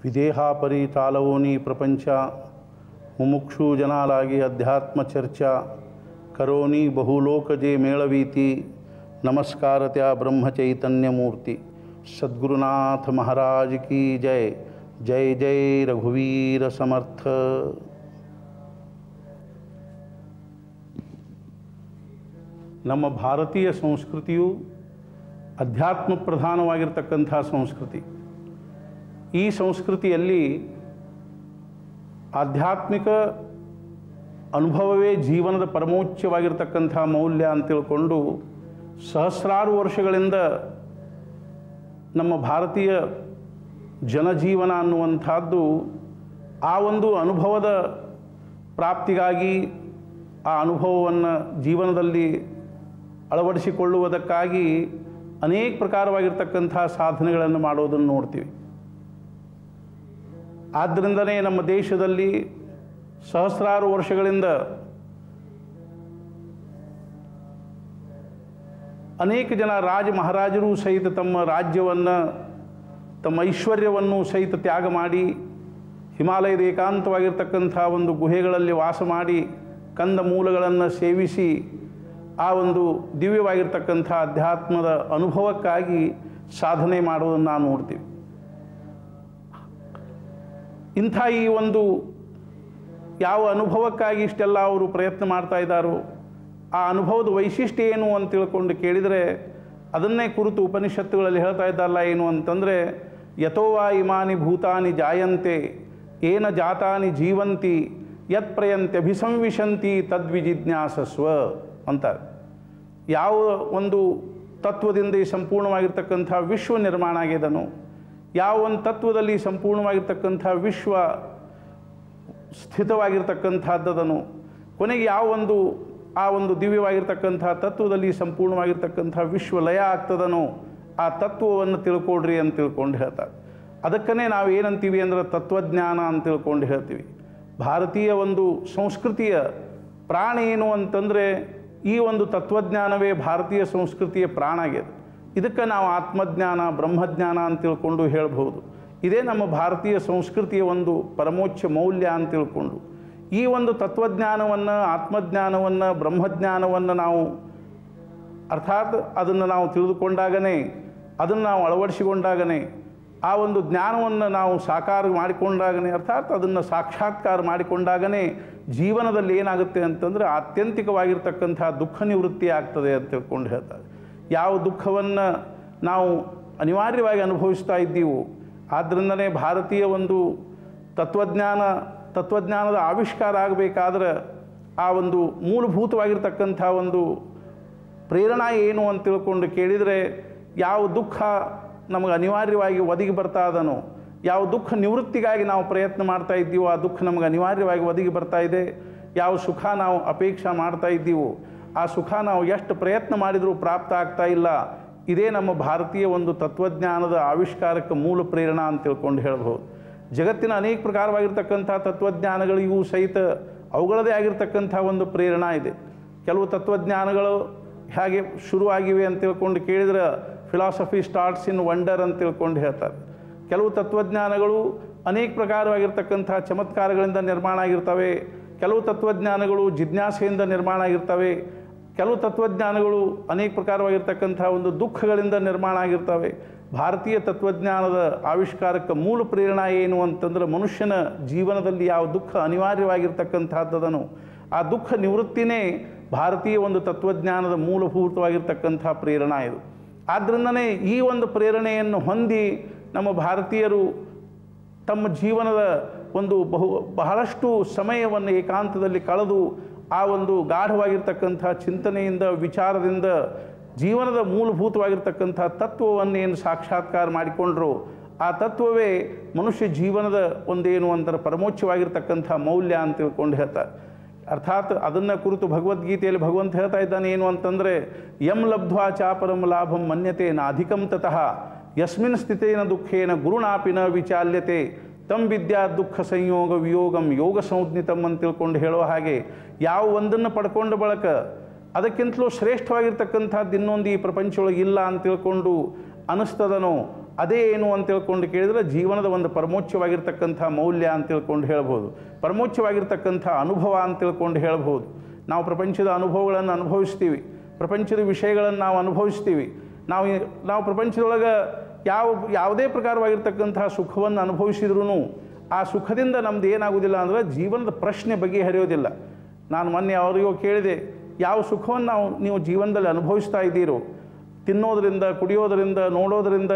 ವಿದೇಹಾಪರಿ ತಾಲವೋನಿ ಪ್ರಪಂಚ ಮುಮುಕ್ಷು ಜನಾಲಾಗಿ ಅಧ್ಯಾತ್ಮ ಚರ್ಚಾ ಕರೋನಿ ಬಹುಲೋಕಜೆ ಮೇಳವೀತಿ ನಮಸ್ಕಾರತ್ಯ ಬ್ರಹ್ಮಚೈತನ್ಯ ಮೂರ್ತಿ ಸದ್ಗುರುನಾಥ ಮಹಾರಾಜ್ ಕಿ ಜೈ ಜೈ ಜೈ ರಘುವೀರ ಸಮರ್ಥ ನಮ್ಮ ಭಾರತೀಯ ಸಂಸ್ಕೃತಿಯು ಅಧ್ಯಾತ್ಮ ಪ್ರಧಾನವಾಗಿರ್ತಕ್ಕಂಥ ಸಂಸ್ಕೃತಿ ಈ ಸಂಸ್ಕೃತಿಯಲ್ಲಿ ಆಧ್ಯಾತ್ಮಿಕ ಅನುಭವವೇ ಜೀವನದ ಪರಮೋಚ್ಚವಾಗಿರ್ತಕ್ಕಂಥ ಮೌಲ್ಯ ಅಂತ ತಿಳ್ಕೊಂಡು ಸಹಸ್ರಾರು ವರ್ಷಗಳಿಂದ ನಮ್ಮ ಭಾರತೀಯ ಜನಜೀವನ ಅನ್ನುವಂಥದ್ದು ಆ ಒಂದು ಅನುಭವದ ಪ್ರಾಪ್ತಿಗಾಗಿ ಆ ಅನುಭವವನ್ನು ಜೀವನದಲ್ಲಿ ಅಳವಡಿಸಿಕೊಳ್ಳುವುದಕ್ಕಾಗಿ ಅನೇಕ ಪ್ರಕಾರವಾಗಿರ್ತಕ್ಕಂಥ ಸಾಧನೆಗಳನ್ನು ಮಾಡೋದನ್ನು ನೋಡ್ತೀವಿ. ಆದ್ದರಿಂದಲೇ ನಮ್ಮ ದೇಶದಲ್ಲಿ ಸಹಸ್ರಾರು ವರ್ಷಗಳಿಂದ ಅನೇಕ ಜನ ರಾಜ ಮಹಾರಾಜರು ಸಹಿತ ತಮ್ಮ ರಾಜ್ಯವನ್ನು, ತಮ್ಮ ಐಶ್ವರ್ಯವನ್ನು ಸಹಿತ ತ್ಯಾಗ ಮಾಡಿ ಹಿಮಾಲಯದ ಏಕಾಂತವಾಗಿರ್ತಕ್ಕಂಥ ಒಂದು ಗುಹೆಗಳಲ್ಲಿ ವಾಸ ಮಾಡಿ, ಕಂದ ಮೂಲಗಳನ್ನು ಸೇವಿಸಿ, ಆ ಒಂದು ದಿವ್ಯವಾಗಿರ್ತಕ್ಕಂಥ ಅಧ್ಯಾತ್ಮದ ಅನುಭವಕ್ಕಾಗಿ ಸಾಧನೆ ಮಾಡೋದನ್ನು ನಾವು ನೋಡ್ತೀವಿ. ಇಂಥ ಈ ಒಂದು ಯಾವ ಅನುಭವಕ್ಕಾಗಿ ಇಷ್ಟೆಲ್ಲ ಅವರು ಪ್ರಯತ್ನ ಮಾಡ್ತಾ ಇದ್ದಾರೋ, ಆ ಅನುಭವದ ವೈಶಿಷ್ಟ್ಯ ಏನು ಅಂತ ತಿಳ್ಕೊಂಡು ಕೇಳಿದರೆ ಅದನ್ನೇ ಕುರಿತು ಉಪನಿಷತ್ತುಗಳಲ್ಲಿ ಹೇಳ್ತಾ ಇದ್ದಲ್ಲ ಏನು ಅಂತಂದರೆ ಯಥೋವಾ ಇಮಾನಿ ಭೂತಾನಿ ಜಾಯಂತೆ, ಏನ ಜಾತಾನಿ ಜೀವಂತಿ, ಯತ್ ಪ್ರಯಂತೆ ಅಭಿಸಂವಿಶಂತಿ ತದ್ವಿಜಿಜ್ಞಾಸಸ್ವ ಅಂತಾರೆ. ಯಾವ ಒಂದು ತತ್ವದಿಂದ ಈ ಸಂಪೂರ್ಣವಾಗಿರ್ತಕ್ಕಂಥ ವಿಶ್ವ ನಿರ್ಮಾಣ ಆಗಿದನು ಯಾವ ಒಂದು ತತ್ವದಲ್ಲಿ ಸಂಪೂರ್ಣವಾಗಿರ್ತಕ್ಕಂಥ ವಿಶ್ವ ಸ್ಥಿತವಾಗಿರ್ತಕ್ಕಂಥದ್ದನು ಕೊನೆಗೆ ಯಾವ ಒಂದು, ಆ ಒಂದು ದಿವ್ಯವಾಗಿರ್ತಕ್ಕಂಥ ತತ್ವದಲ್ಲಿ ಸಂಪೂರ್ಣವಾಗಿರ್ತಕ್ಕಂಥ ವಿಶ್ವ ಲಯ ಆಗ್ತದನೋ ಆ ತತ್ವವನ್ನು ತಿಳ್ಕೊಡ್ರಿ ಅಂತ ತಿಳ್ಕೊಂಡು ಹೇಳ್ತಾರೆ. ಅದಕ್ಕೇ ನಾವು ಏನಂತೀವಿ ಅಂದ್ರೆ ತತ್ವಜ್ಞಾನ ಅಂತ ತಿಳ್ಕೊಂಡು ಹೇಳ್ತೀವಿ. ಭಾರತೀಯ ಒಂದು ಸಂಸ್ಕೃತಿಯ ಪ್ರಾಣ ಏನು ಅಂತಂದರೆ ಈ ಒಂದು ತತ್ವಜ್ಞಾನವೇ ಭಾರತೀಯ ಸಂಸ್ಕೃತಿಯ ಪ್ರಾಣ ಆಗಿದೆ ಇದಕ್ಕೆ ನಾವು ಆತ್ಮಜ್ಞಾನ, ಬ್ರಹ್ಮಜ್ಞಾನ ಅಂತ ತಿಳ್ಕೊಂಡು ಹೇಳ್ಬೋದು ಇದೇ ನಮ್ಮ ಭಾರತೀಯ ಸಂಸ್ಕೃತಿಯ ಒಂದು ಪರಮೋಚ್ಚ ಮೌಲ್ಯ ಅಂತ ತಿಳ್ಕೊಂಡು. ಈ ಒಂದು ತತ್ವಜ್ಞಾನವನ್ನು, ಆತ್ಮಜ್ಞಾನವನ್ನು, ಬ್ರಹ್ಮಜ್ಞಾನವನ್ನು ನಾವು ಅರ್ಥಾತ್ ಅದನ್ನು ನಾವು ತಿಳಿದುಕೊಂಡಾಗನೇ, ಅದನ್ನು ನಾವು ಅಳವಡಿಸಿಕೊಂಡಾಗನೇ, ಆ ಒಂದು ಜ್ಞಾನವನ್ನು ನಾವು ಸಾಕಾರ ಮಾಡಿಕೊಂಡಾಗನೇ, ಅರ್ಥಾತ್ ಅದನ್ನು ಸಾಕ್ಷಾತ್ಕಾರ ಮಾಡಿಕೊಂಡಾಗನೇ ಜೀವನದಲ್ಲಿ ಏನಾಗುತ್ತೆ ಅಂತಂದರೆ ಆತ್ಯಂತಿಕವಾಗಿರ್ತಕ್ಕಂಥ ದುಃಖ ನಿವೃತ್ತಿ ಆಗ್ತದೆ ಅಂತ ತಿಳ್ಕೊಂಡು ಹೇಳ್ತಾರೆ. ಯಾವ ದುಃಖವನ್ನು ನಾವು ಅನಿವಾರ್ಯವಾಗಿ ಅನುಭವಿಸ್ತಾ ಇದ್ದೀವೋ ಆದ್ದರಿಂದಲೇ ಭಾರತೀಯ ಒಂದು ತತ್ವಜ್ಞಾನ, ತತ್ವಜ್ಞಾನದ ಆವಿಷ್ಕಾರ ಆಗಬೇಕಾದ್ರೆ ಆ ಒಂದು ಮೂಲಭೂತವಾಗಿರ್ತಕ್ಕಂಥ ಒಂದು ಪ್ರೇರಣಾ ಏನು ಅಂತ ತಿಳ್ಕೊಂಡು ಕೇಳಿದರೆ ಯಾವ ದುಃಖ ನಮಗೆ ಅನಿವಾರ್ಯವಾಗಿ ಒದಗಿ ಬರ್ತಾ ಇದನೋ ಯಾವ ದುಃಖ ನಿವೃತ್ತಿಗಾಗಿ ನಾವು ಪ್ರಯತ್ನ ಮಾಡ್ತಾ ಇದ್ದೀವೋ ಆ ದುಃಖ ನಮಗೆ ಅನಿವಾರ್ಯವಾಗಿ ಒದಗಿ ಬರ್ತಾ ಇದೆ, ಯಾವ ಸುಖ ನಾವು ಅಪೇಕ್ಷೆ ಮಾಡ್ತಾ ಇದ್ದೀವೋ ಆ ಸುಖ ನಾವು ಎಷ್ಟು ಪ್ರಯತ್ನ ಮಾಡಿದರೂ ಪ್ರಾಪ್ತ ಆಗ್ತಾ ಇಲ್ಲ. ಇದೇ ನಮ್ಮ ಭಾರತೀಯ ಒಂದು ತತ್ವಜ್ಞಾನದ ಆವಿಷ್ಕಾರಕ್ಕೆ ಮೂಲ ಪ್ರೇರಣಾ ಅಂತ ತಿಳ್ಕೊಂಡು ಹೇಳ್ಬೋದು ಜಗತ್ತಿನ ಅನೇಕ ಪ್ರಕಾರವಾಗಿರ್ತಕ್ಕಂಥ ತತ್ವಜ್ಞಾನಗಳಿಗೂ ಸಹಿತ ಅವುಗಳದೇ ಆಗಿರ್ತಕ್ಕಂಥ ಒಂದು ಪ್ರೇರಣಾ ಇದೆ. ಕೆಲವು ತತ್ವಜ್ಞಾನಗಳು ಹೇಗೆ ಶುರುವಾಗಿವೆ ಅಂತ ತಿಳ್ಕೊಂಡು ಕೇಳಿದ್ರೆ ಫಿಲಾಸಫಿ ಸ್ಟಾರ್ಟ್ಸ್ ಇನ್ ವಂಡರ್ ಅಂತ ತಿಳ್ಕೊಂಡು ಹೇಳ್ತಾರೆ. ಕೆಲವು ತತ್ವಜ್ಞಾನಗಳು ಅನೇಕ ಪ್ರಕಾರವಾಗಿರ್ತಕ್ಕಂಥ ಚಮತ್ಕಾರಗಳಿಂದ ನಿರ್ಮಾಣ ಆಗಿರ್ತವೆ. ಕೆಲವು ತತ್ವಜ್ಞಾನಗಳು ಜಿಜ್ಞಾಸೆಯಿಂದ ನಿರ್ಮಾಣ ಆಗಿರ್ತವೆ. ಕೆಲವು ತತ್ವಜ್ಞಾನಗಳು ಅನೇಕ ಪ್ರಕಾರವಾಗಿರ್ತಕ್ಕಂಥ ಒಂದು ದುಃಖಗಳಿಂದ ನಿರ್ಮಾಣ ಆಗಿರ್ತವೆ. ಭಾರತೀಯ ತತ್ವಜ್ಞಾನದ ಆವಿಷ್ಕಾರಕ್ಕೆ ಮೂಲ ಪ್ರೇರಣಾ ಏನು ಅಂತಂದ್ರೆ ಮನುಷ್ಯನ ಜೀವನದಲ್ಲಿ ಯಾವ ದುಃಖ ಅನಿವಾರ್ಯವಾಗಿರ್ತಕ್ಕಂಥದ್ದದನು ಆ ದುಃಖ ನಿವೃತ್ತಿನೇ ಭಾರತೀಯ ಒಂದು ತತ್ವಜ್ಞಾನದ ಮೂಲಭೂತವಾಗಿರ್ತಕ್ಕಂಥ ಪ್ರೇರಣಾ ಇದು. ಆದ್ದರಿಂದನೇ ಈ ಒಂದು ಪ್ರೇರಣೆಯನ್ನು ಹೊಂದಿ ನಮ್ಮ ಭಾರತೀಯರು ತಮ್ಮ ಜೀವನದ ಒಂದು ಬಹು, ಬಹಳಷ್ಟು ಸಮಯವನ್ನು ಏಕಾಂತದಲ್ಲಿ ಕಳೆದು ಆ ಒಂದು ಗಾಢವಾಗಿರ್ತಕ್ಕಂಥ ಚಿಂತನೆಯಿಂದ, ವಿಚಾರದಿಂದ, ಜೀವನದ ಮೂಲಭೂತವಾಗಿರ್ತಕ್ಕಂಥ ತತ್ವವನ್ನೇನು ಸಾಕ್ಷಾತ್ಕಾರ ಮಾಡಿಕೊಂಡ್ರು, ಆ ತತ್ವವೇ ಮನುಷ್ಯ ಜೀವನದ ಒಂದೇನು ಅಂತಾರೆ ಪರಮೋಚ್ಚವಾಗಿರ್ತಕ್ಕಂಥ ಮೌಲ್ಯ ಅಂತ ತಿಳ್ಕೊಂಡು ಹೇಳ್ತಾರೆ ಅರ್ಥಾತ್ ಅದನ್ನು ಕುರಿತು ಭಗವದ್ಗೀತೆಯಲ್ಲಿ ಭಗವಂತ ಹೇಳ್ತಾ ಇದ್ದಾನೆ ಏನು ಅಂತಂದರೆ, ಯಂ ಲಬ್ಧ್ವಾ ಚಾಪರಂ ಲಾಭಂ ಮನ್ಯತೆ ನಾಧಿಕಂ ತತಃ, ಯಸ್ಮಿನ್ ಸ್ಥಿತೇನ ದುಃಖೇನ ಗುರುಣಾಪಿನ ವಿಚಾಲ್ಯತೆ ತಂ ವಿದ್ಯಾ ದುಃಖ ಸಂಯೋಗ ವಿಯೋಗಂ ಯೋಗ ಸಂಜ್ಞಿತಮ್ ಅಂತ ತಿಳ್ಕೊಂಡು ಹೇಳೋ ಹಾಗೆ ಯಾವ ಒಂದನ್ನು ಪಡ್ಕೊಂಡ ಬಳಕ ಅದಕ್ಕಿಂತಲೂ ಶ್ರೇಷ್ಠವಾಗಿರ್ತಕ್ಕಂಥದ್ದು ಇನ್ನೊಂದು ಈ ಪ್ರಪಂಚೊಳಗೆ ಇಲ್ಲ ಅಂತ ತಿಳ್ಕೊಂಡು ಅನಿಸ್ತದನೋ ಅದೇ ಏನು ಅಂತ ತಿಳ್ಕೊಂಡು ಕೇಳಿದ್ರೆ ಜೀವನದ ಒಂದು ಪರಮೋಚ್ಛವಾಗಿರ್ತಕ್ಕಂಥ ಮೌಲ್ಯ ಅಂತ ತಿಳ್ಕೊಂಡು ಹೇಳ್ಬೋದು. ಪರಮೋಚ್ಛವಾಗಿರ್ತಕ್ಕಂಥ ಅನುಭವ ಅಂತ ತಿಳ್ಕೊಂಡು ಹೇಳ್ಬೋದು. ನಾವು ಪ್ರಪಂಚದ ಅನುಭವಗಳನ್ನು ಅನುಭವಿಸ್ತೀವಿ. ಪ್ರಪಂಚದ ವಿಷಯಗಳನ್ನು ನಾವು ಅನುಭವಿಸ್ತೀವಿ. ನಾವು ನಾವು ಪ್ರಪಂಚದೊಳಗೆ ಯಾವ, ಯಾವುದೇ ಪ್ರಕಾರವಾಗಿರ್ತಕ್ಕಂತಹ ಸುಖವನ್ನು ಅನುಭವಿಸಿದ್ರೂ ಆ ಸುಖದಿಂದ ನಮ್ದು ಏನಾಗುವುದಿಲ್ಲ ಅಂದ್ರೆ ಜೀವನದ ಪ್ರಶ್ನೆ ಬಗೆಹರಿಯೋದಿಲ್ಲ. ನಾನು ಮೊನ್ನೆ ಅವರಿಗೂ ಕೇಳಿದೆ, ಯಾವ ಸುಖವನ್ನು ನಾವು, ನೀವು ಜೀವನದಲ್ಲಿ ಅನುಭವಿಸ್ತಾ ಇದ್ದೀರೋ, ತಿನ್ನೋದರಿಂದ, ಕುಡಿಯೋದರಿಂದ, ನೋಡೋದರಿಂದ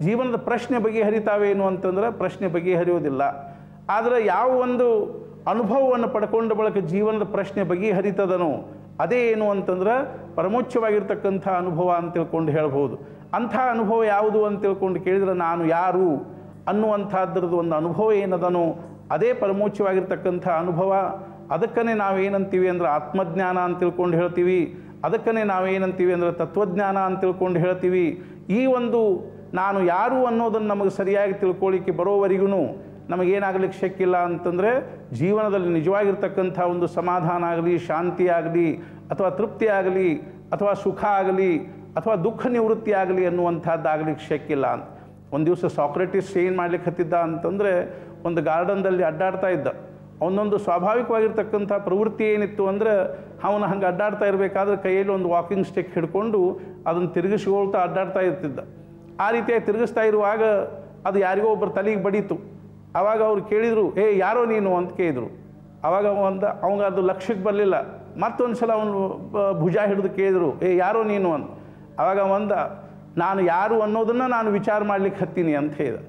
ಜೀವನದ ಪ್ರಶ್ನೆ ಬಗೆಹರಿತಾವೇನು ಅಂತಂದ್ರೆ ಪ್ರಶ್ನೆ ಬಗೆಹರಿಯೋದಿಲ್ಲ. ಆದರೆ ಯಾವ ಒಂದು ಅನುಭವವನ್ನು ಪಡ್ಕೊಂಡ ಬಳಿಕ ಜೀವನದ ಪ್ರಶ್ನೆ ಬಗೆಹರಿತದನೋ, ಅದೇ ಏನು ಅಂತಂದ್ರೆ ಪರಮೋಚ್ಛವಾಗಿರ್ತಕ್ಕಂಥ ಅನುಭವ ಅಂತ ತಿಳ್ಕೊಂಡು ಹೇಳ್ಬೋದು ಅಂಥ ಅನುಭವ ಯಾವುದು ಅಂತ ತಿಳ್ಕೊಂಡು ಕೇಳಿದ್ರೆ ನಾನು ಯಾರು ಅನ್ನುವಂಥದ್ರದ್ದು ಒಂದು ಅನುಭವ ಏನದನೋ ಅದೇ ಪರಮೋಚ್ಯವಾಗಿರ್ತಕ್ಕಂಥ ಅನುಭವ. ಅದಕ್ಕನೇ ನಾವೇನಂತೀವಿ ಅಂದ್ರೆ ಆತ್ಮಜ್ಞಾನ ಅಂತ ತಿಳ್ಕೊಂಡು ಹೇಳ್ತೀವಿ. ಅದಕ್ಕನೇ ನಾವೇನಂತೀವಿ ಅಂದ್ರೆ ತತ್ವಜ್ಞಾನ ಅಂತ ತಿಳ್ಕೊಂಡು ಹೇಳ್ತೀವಿ. ಈ ಒಂದು ನಾನು ಯಾರು ಅನ್ನೋದನ್ನು ನಮಗೆ ಸರಿಯಾಗಿ ತಿಳ್ಕೊಳ್ಳಿಕ್ಕೆ ಬರೋವರೆಗೂ ನಮಗೇನಾಗಲಿಕ್ಕೆ ಶಕ್ಕಿಲ್ಲ ಅಂತಂದರೆ ಜೀವನದಲ್ಲಿ ನಿಜವಾಗಿರ್ತಕ್ಕಂಥ ಒಂದು ಸಮಾಧಾನ ಆಗಲಿ, ಶಾಂತಿ ಆಗಲಿ, ಅಥವಾ ತೃಪ್ತಿ ಆಗಲಿ, ಅಥವಾ ಸುಖ ಆಗಲಿ ಅಥವಾ ದುಃಖ ನಿವೃತ್ತಿ ಆಗಲಿ ಅನ್ನುವಂಥದ್ದಾಗಲಿಕ್ಕೆ ಶಕ್ಕಿಲ್ಲ ಅಂತ. ಒಂದು ದಿವಸ ಸಾಕ್ರೆಟಿಸ್ ಏನು ಮಾಡ್ಲಿಕ್ಕೆ ಹತ್ತಿದ್ದ ಅಂತಂದರೆ ಒಂದು ಗಾರ್ಡನ್ದಲ್ಲಿ ಅಡ್ಡಾಡ್ತಾ ಇದ್ದ. ಅವನೊಂದು ಸ್ವಾಭಾವಿಕವಾಗಿರ್ತಕ್ಕಂಥ ಪ್ರವೃತ್ತಿ ಏನಿತ್ತು ಅಂದರೆ ಅವನು ಹಂಗೆ ಅಡ್ಡಾಡ್ತಾ ಇರಬೇಕಾದ್ರೆ ಕೈಯಲ್ಲಿ ಒಂದು ವಾಕಿಂಗ್ ಸ್ಟಿಕ್ ಹಿಡ್ಕೊಂಡು ಅದನ್ನು ತಿರುಗಿಸ್ಕೊಳ್ತಾ ಅಡ್ಡಾಡ್ತಾ ಇರ್ತಿದ್ದ. ಆ ರೀತಿಯಾಗಿ ತಿರುಗಿಸ್ತಾ ಇರುವಾಗ ಅದು ಯಾರಿಗೋ ಒಬ್ಬರು ತಲೆಗೆ ಬಡೀತು. ಆವಾಗ ಅವ್ರು ಕೇಳಿದರು, ಏ, ಯಾರೋ ನೀನು? ಅಂತ ಕೇಳಿದರು. ಆವಾಗ ಒಂದು ಅವಂಗ ಅದು ಲಕ್ಷ್ಯಕ್ಕೆ ಬರಲಿಲ್ಲ. ಮತ್ತೊಂದು ಸಲ ಅವನು ಭುಜ ಹಿಡಿದು ಕೇಳಿದರು, ಏ, ಯಾರೋ ನೀನು? ಅಂತ. ಆವಾಗ ಒಂದು, ನಾನು ಯಾರು ಅನ್ನೋದನ್ನು ನಾನು ವಿಚಾರ ಮಾಡ್ಲಿಕ್ಕೆ ಹತ್ತೀನಿ ಅಂತ ಹೇಳಿದ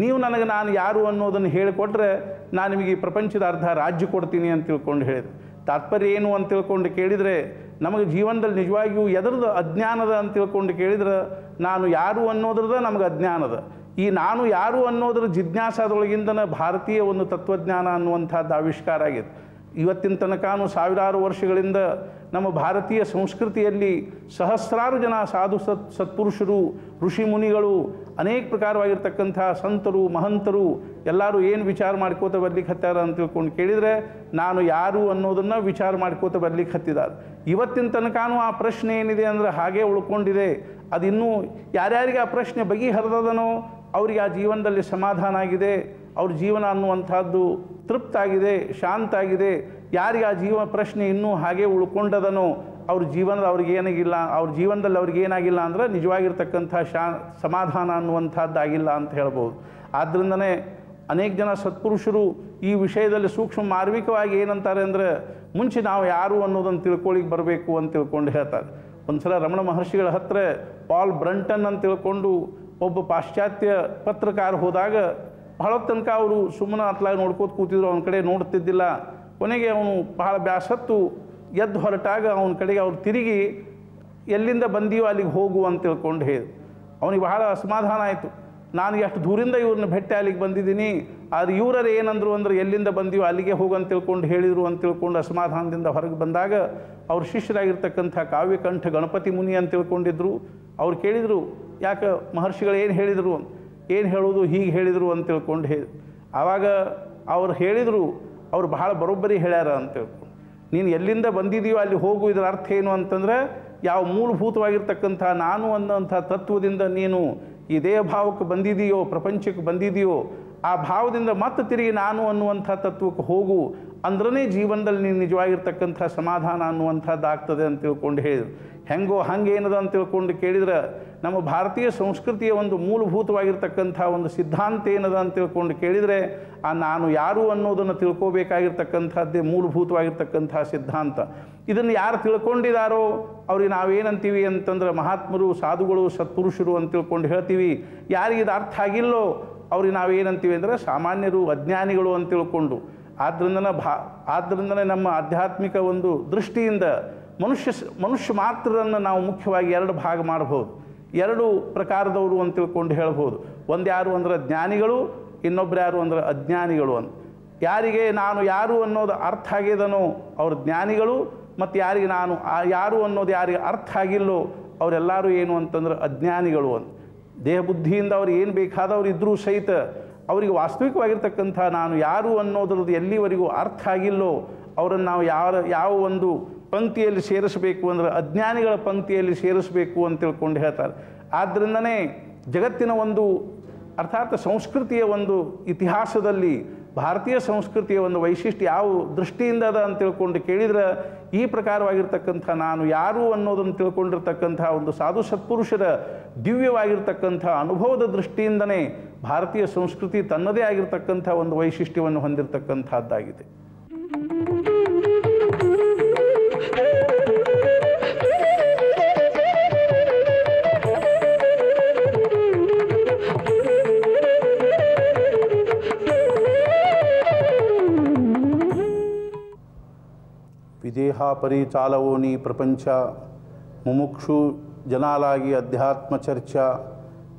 ನೀವು ನನಗೆ ನಾನು ಯಾರು ಅನ್ನೋದನ್ನು ಹೇಳಿಕೊಟ್ರೆ ನಾನು ನಿಮಗೆ ಈ ಪ್ರಪಂಚದ ಅರ್ಧ ರಾಜ್ಯ ಕೊಡ್ತೀನಿ ಅಂತ ತಿಳ್ಕೊಂಡು ಹೇಳಿದೆ. ತಾತ್ಪರ್ಯ ಏನು ಅಂತ ತಿಳ್ಕೊಂಡು ಕೇಳಿದರೆ, ನಮಗೆ ಜೀವನದಲ್ಲಿ ನಿಜವಾಗಿಯೂ ಎದರದ ಅಜ್ಞಾನದ ಅಂತ ತಿಳ್ಕೊಂಡು ಕೇಳಿದ್ರೆ, ನಾನು ಯಾರು ಅನ್ನೋದ್ರದ ನಮಗೆ ಅಜ್ಞಾನದ. ಈ ನಾನು ಯಾರು ಅನ್ನೋದ್ರ ಜಿಜ್ಞಾಸದೊಳಗಿಂದನೇ ಭಾರತೀಯ ಒಂದು ತತ್ವಜ್ಞಾನ ಅನ್ನುವಂಥದ್ದು ಆವಿಷ್ಕಾರ ಆಗಿದೆ ಇವತ್ತಿನ ತನಕ ಸಾವಿರಾರು ವರ್ಷಗಳಿಂದ ನಮ್ಮ ಭಾರತೀಯ ಸಂಸ್ಕೃತಿಯಲ್ಲಿ ಸಹಸ್ರಾರು ಜನ ಸಾಧು ಸತ್ ಸತ್ಪುರುಷರು, ಋಷಿ ಮುನಿಗಳು, ಅನೇಕ ಪ್ರಕಾರವಾಗಿರ್ತಕ್ಕಂಥ ಸಂತರು, ಮಹಂತರು, ಎಲ್ಲರೂ ಏನು ವಿಚಾರ ಮಾಡ್ಕೋತ ಬರ್ಲಿಕ್ಕೆ ಹತ್ತಾರ ಅಂತ ತಿಳ್ಕೊಂಡು ಕೇಳಿದರೆ ನಾನು ಯಾರು ಅನ್ನೋದನ್ನು ವಿಚಾರ ಮಾಡ್ಕೋತ ಬರ್ಲಿಕ್ಕೆ ಹತ್ತಿದ್ದಾರೆ ಇವತ್ತಿನ ತನಕನೂ ಆ ಪ್ರಶ್ನೆ ಏನಿದೆ ಅಂದರೆ ಹಾಗೆ ಉಳ್ಕೊಂಡಿದೆ. ಅದಿನ್ನೂ ಯಾರ್ಯಾರಿಗೆ ಆ ಪ್ರಶ್ನೆ ಬಗೆಹರಿದದನೋ ಅವರಿಗೆ ಆ ಜೀವನದಲ್ಲಿ ಸಮಾಧಾನ ಆಗಿದೆ. ಅವ್ರ ಜೀವನ ಅನ್ನುವಂಥದ್ದು ತೃಪ್ತಾಗಿದೆ ಶಾಂತ ಆಗಿದೆ. ಯಾರಿಗೆ ಆ ಜೀವ ಪ್ರಶ್ನೆ ಇನ್ನೂ ಹಾಗೆ ಉಳ್ಕೊಂಡದನೋ ಅವ್ರ ಜೀವನದ ಅವ್ರಿಗೆ ಏನಾಗಿಲ್ಲ, ಅವ್ರ ಜೀವನದಲ್ಲಿ ಅವ್ರಿಗೆ ಏನಾಗಿಲ್ಲ ಅಂದ್ರೆ ನಿಜವಾಗಿರ್ತಕ್ಕಂಥ ಶಾ, ಸಮಾಧಾನ ಅನ್ನುವಂಥದ್ದಾಗಿಲ್ಲ ಅಂತ ಹೇಳ್ಬೋದು. ಆದ್ದರಿಂದನೇ ಅನೇಕ ಜನ ಸತ್ಪುರುಷರು ಈ ವಿಷಯದಲ್ಲಿ ಸೂಕ್ಷ್ಮ ಮಾರ್ಮಿಕವಾಗಿ ಏನಂತಾರೆ ಅಂದರೆ ಮುಂಚೆ ನಾವು ಯಾರು ಅನ್ನೋದನ್ನು ತಿಳ್ಕೊಳ್ಳಿಕ್ಕೆ ಬರಬೇಕು ಅಂತ ತಿಳ್ಕೊಂಡು ಹೇಳ್ತಾರೆ. ಒಂದ್ಸಲ ರಮಣ ಮಹರ್ಷಿಗಳ ಹತ್ರ ಪಾಲ್ ಬ್ರಂಟನ್ ಅಂತ ತಿಳ್ಕೊಂಡು ಒಬ್ಬ ಪಾಶ್ಚಾತ್ಯ ಪತ್ರಕಾರ ಹೋದಾಗ ಬಹಳ ತನಕ ಅವರು ಸುಮ್ಮನೆ ಅತ್ಲಾಗಿ ನೋಡ್ಕೋತ ಕೂತಿದ್ರು, ಅವನ ಕಡೆ ನೋಡ್ತಿದ್ದಿಲ್ಲ. ಕೊನೆಗೆ ಅವನು ಬಹಳ ಬ್ಯಾಸತ್ತು ಎದ್ದು ಹೊರಟಾಗ ಅವನ ಕಡೆಗೆ ಅವ್ರು ತಿರುಗಿ, ಎಲ್ಲಿಂದ ಬಂದೀವೋ ಅಲ್ಲಿಗೆ ಹೋಗು ಅಂತ ತಿಳ್ಕೊಂಡು ಹೇಳಿ ಅವನಿಗೆ ಬಹಳ ಅಸಮಾಧಾನ ಆಯಿತು. ನಾನು ಎಷ್ಟು ದೂರಿಂದ ಇವ್ರನ್ನ ಭೇಟಿ ಅಲ್ಲಿಗೆ ಬಂದಿದ್ದೀನಿ, ಆದ್ರೆ ಇವರರು ಏನಂದ್ರು ಅಂದ್ರೆ ಎಲ್ಲಿಂದ ಬಂದೀವೋ ಅಲ್ಲಿಗೆ ಹೋಗು ಅಂತ ತಿಳ್ಕೊಂಡು ಹೇಳಿದರು ಅಂತ ತಿಳ್ಕೊಂಡು ಅಸಮಾಧಾನದಿಂದ ಹೊರಗೆ ಬಂದಾಗ ಅವ್ರ ಶಿಷ್ಯರಾಗಿರ್ತಕ್ಕಂಥ ಕಾವ್ಯಕಂಠ ಗಣಪತಿ ಮುನಿ ಅಂತ ತಿಳ್ಕೊಂಡಿದ್ರು. ಅವ್ರು ಕೇಳಿದರು, ಯಾಕೆ ಮಹರ್ಷಿಗಳು ಏನು ಹೇಳಿದರು? ಏನು ಹೇಳೋದು? ಹೀಗೆ ಹೇಳಿದರು ಅಂತ ತಿಳ್ಕೊಂಡು ಹೇಳಿ ಆವಾಗ ಅವ್ರು ಹೇಳಿದರು ಅವ್ರು ಬಹಳ ಬರೋಬ್ಬರಿ ಹೇಳ್ಯಾರ ಅಂತ ಹೇಳ್ಬೋದು. ನೀನು ಎಲ್ಲಿಂದ ಬಂದಿದೆಯೋ ಅಲ್ಲಿ ಹೋಗು, ಇದರ ಅರ್ಥ ಏನು ಅಂತಂದರೆ ಯಾವ ಮೂಲಭೂತವಾಗಿರ್ತಕ್ಕಂಥ ನಾನು ಅನ್ನೋಂಥ ತತ್ವದಿಂದ ನೀನು ದೇಹ ಭಾವಕ್ಕೆ ಬಂದಿದೆಯೋ, ಪ್ರಪಂಚಕ್ಕೆ ಬಂದಿದೆಯೋ, ಆ ಭಾವದಿಂದ ಮತ್ತೆ ತಿರುಗಿ ನಾನು ಅನ್ನುವಂಥ ತತ್ವಕ್ಕೆ ಹೋಗು ಅಂದ್ರೇ ಜೀವನದಲ್ಲಿ ನೀನು ನಿಜವಾಗಿರ್ತಕ್ಕಂಥ ಸಮಾಧಾನ ಅನ್ನುವಂಥದ್ದು ಆಗ್ತದೆ ಅಂತ ತಿಳ್ಕೊಂಡು ಹೇಳಿದ್ರು. ಹೆಂಗೋ ಏನದ ಅಂತ ತಿಳ್ಕೊಂಡು ಕೇಳಿದ್ರೆ ನಮ್ಮ ಭಾರತೀಯ ಸಂಸ್ಕೃತಿಯ ಒಂದು ಮೂಲಭೂತವಾಗಿರ್ತಕ್ಕಂಥ ಒಂದು ಸಿದ್ಧಾಂತ ಏನದ ಅಂತ ತಿಳ್ಕೊಂಡು ಕೇಳಿದರೆ, ಆ ನಾನು ಯಾರು ಅನ್ನೋದನ್ನು ತಿಳ್ಕೋಬೇಕಾಗಿರ್ತಕ್ಕಂಥದ್ದೇ ಮೂಲಭೂತವಾಗಿರ್ತಕ್ಕಂಥ ಸಿದ್ಧಾಂತ. ಇದನ್ನು ಯಾರು ತಿಳ್ಕೊಂಡಿದ್ದಾರೋ ಅವ್ರಿಗೆ ನಾವೇನಂತೀವಿ ಅಂತಂದ್ರೆ ಮಹಾತ್ಮರು, ಸಾಧುಗಳು, ಸತ್ಪುರುಷರು ಅಂತ ತಿಳ್ಕೊಂಡು ಹೇಳ್ತೀವಿ. ಯಾರಿಗೆ ಇದು ಅರ್ಥ ಆಗಿಲ್ಲೋ, ಅವ್ರಿಗೆ ನಾವೇನಂತೀವಿ ಅಂದರೆ ಸಾಮಾನ್ಯರು, ಅಜ್ಞಾನಿಗಳು ಅಂತ ತಿಳ್ಕೊಂಡು. ಆದ್ರಿಂದನೇ ಭಾ, ಆದ್ರಿಂದನೇ ನಮ್ಮ ಆಧ್ಯಾತ್ಮಿಕ ಒಂದು ದೃಷ್ಟಿಯಿಂದ ಮನುಷ್ಯ ಮನುಷ್ಯ ಮಾತ್ರರನ್ನು ನಾವು ಮುಖ್ಯವಾಗಿ ಎರಡು ಭಾಗ ಮಾಡಬಹುದು. ಎರಡು ಪ್ರಕಾರದವರು ಅಂತ ತಿಳ್ಕೊಂಡು ಹೇಳ್ಬೋದು. ಒಂದು ಯಾರು ಅಂದ್ರೆ ಜ್ಞಾನಿಗಳು, ಇನ್ನೊಬ್ರು ಯಾರು ಅಂದ್ರೆ ಅಜ್ಞಾನಿಗಳು ಅಂತ. ಯಾರಿಗೆ ನಾನು ಯಾರು ಅನ್ನೋದು ಅರ್ಥ ಆಗಿದನೋ ಅವರು ಜ್ಞಾನಿಗಳು, ಮತ್ತು ಯಾರಿಗೆ ನಾನು ಯಾರು ಅನ್ನೋದು ಯಾರಿಗೆ ಅರ್ಥ ಆಗಿಲ್ಲೋ ಅವರೆಲ್ಲರೂ ಏನು ಅಂತಂದ್ರೆ ಅಜ್ಞಾನಿಗಳು ಅಂತ. ದೇಹ ಬುದ್ಧಿಯಿಂದ ಅವ್ರು ಏನು ಬೇಕಾದವ್ರು ಇದ್ದರೂ ಸಹಿತ ಅವರಿಗೆ ವಾಸ್ತವಿಕವಾಗಿರ್ತಕ್ಕಂಥ ನಾನು ಯಾರು ಅನ್ನೋದ್ರದ್ದು ಎಲ್ಲಿವರೆಗೂ ಅರ್ಥ ಆಗಿಲ್ಲೋ ಅವರನ್ನು ನಾವು ಯಾವ ಯಾವ ಒಂದು ಪಂಕ್ತಿಯಲ್ಲಿ ಸೇರಿಸಬೇಕು ಅಂದ್ರೆ ಅಜ್ಞಾನಿಗಳ ಪಂಕ್ತಿಯಲ್ಲಿ ಸೇರಿಸಬೇಕು ಅಂತ ತಿಳ್ಕೊಂಡು ಹೇಳ್ತಾರೆ. ಆದ್ದರಿಂದನೇ ಜಗತ್ತಿನ ಒಂದು ಅರ್ಥಾತ್ ಸಂಸ್ಕೃತಿಯ ಒಂದು ಇತಿಹಾಸದಲ್ಲಿ ಭಾರತೀಯ ಸಂಸ್ಕೃತಿಯ ಒಂದು ವೈಶಿಷ್ಟ್ಯ ಯಾವ ದೃಷ್ಟಿಯಿಂದ ಅದ ಅಂತ ತಿಳ್ಕೊಂಡು ಕೇಳಿದ್ರೆ ಈ ಪ್ರಕಾರವಾಗಿರ್ತಕ್ಕಂಥ ನಾನು ಯಾರು ಅನ್ನೋದನ್ನು ತಿಳ್ಕೊಂಡಿರ್ತಕ್ಕಂಥ ಒಂದು ಸಾಧು ಸತ್ಪುರುಷರ ದಿವ್ಯವಾಗಿರ್ತಕ್ಕಂಥ ಅನುಭವದ ದೃಷ್ಟಿಯಿಂದನೇ ಭಾರತೀಯ ಸಂಸ್ಕೃತಿ ತನ್ನದೇ ಆಗಿರ್ತಕ್ಕಂಥ ಒಂದು ವೈಶಿಷ್ಟ್ಯವನ್ನು ಹೊಂದಿರತಕ್ಕಂಥದ್ದಾಗಿದೆ. ವಿದೇಹ ಪರಿಚಾಲವೋನಿ ಪ್ರಪಂಚ. ಮುಮುಕ್ಷು ಜನಾಲಾಗಿ ಅಧ್ಯಾತ್ಮ ಚರ್ಚಾ.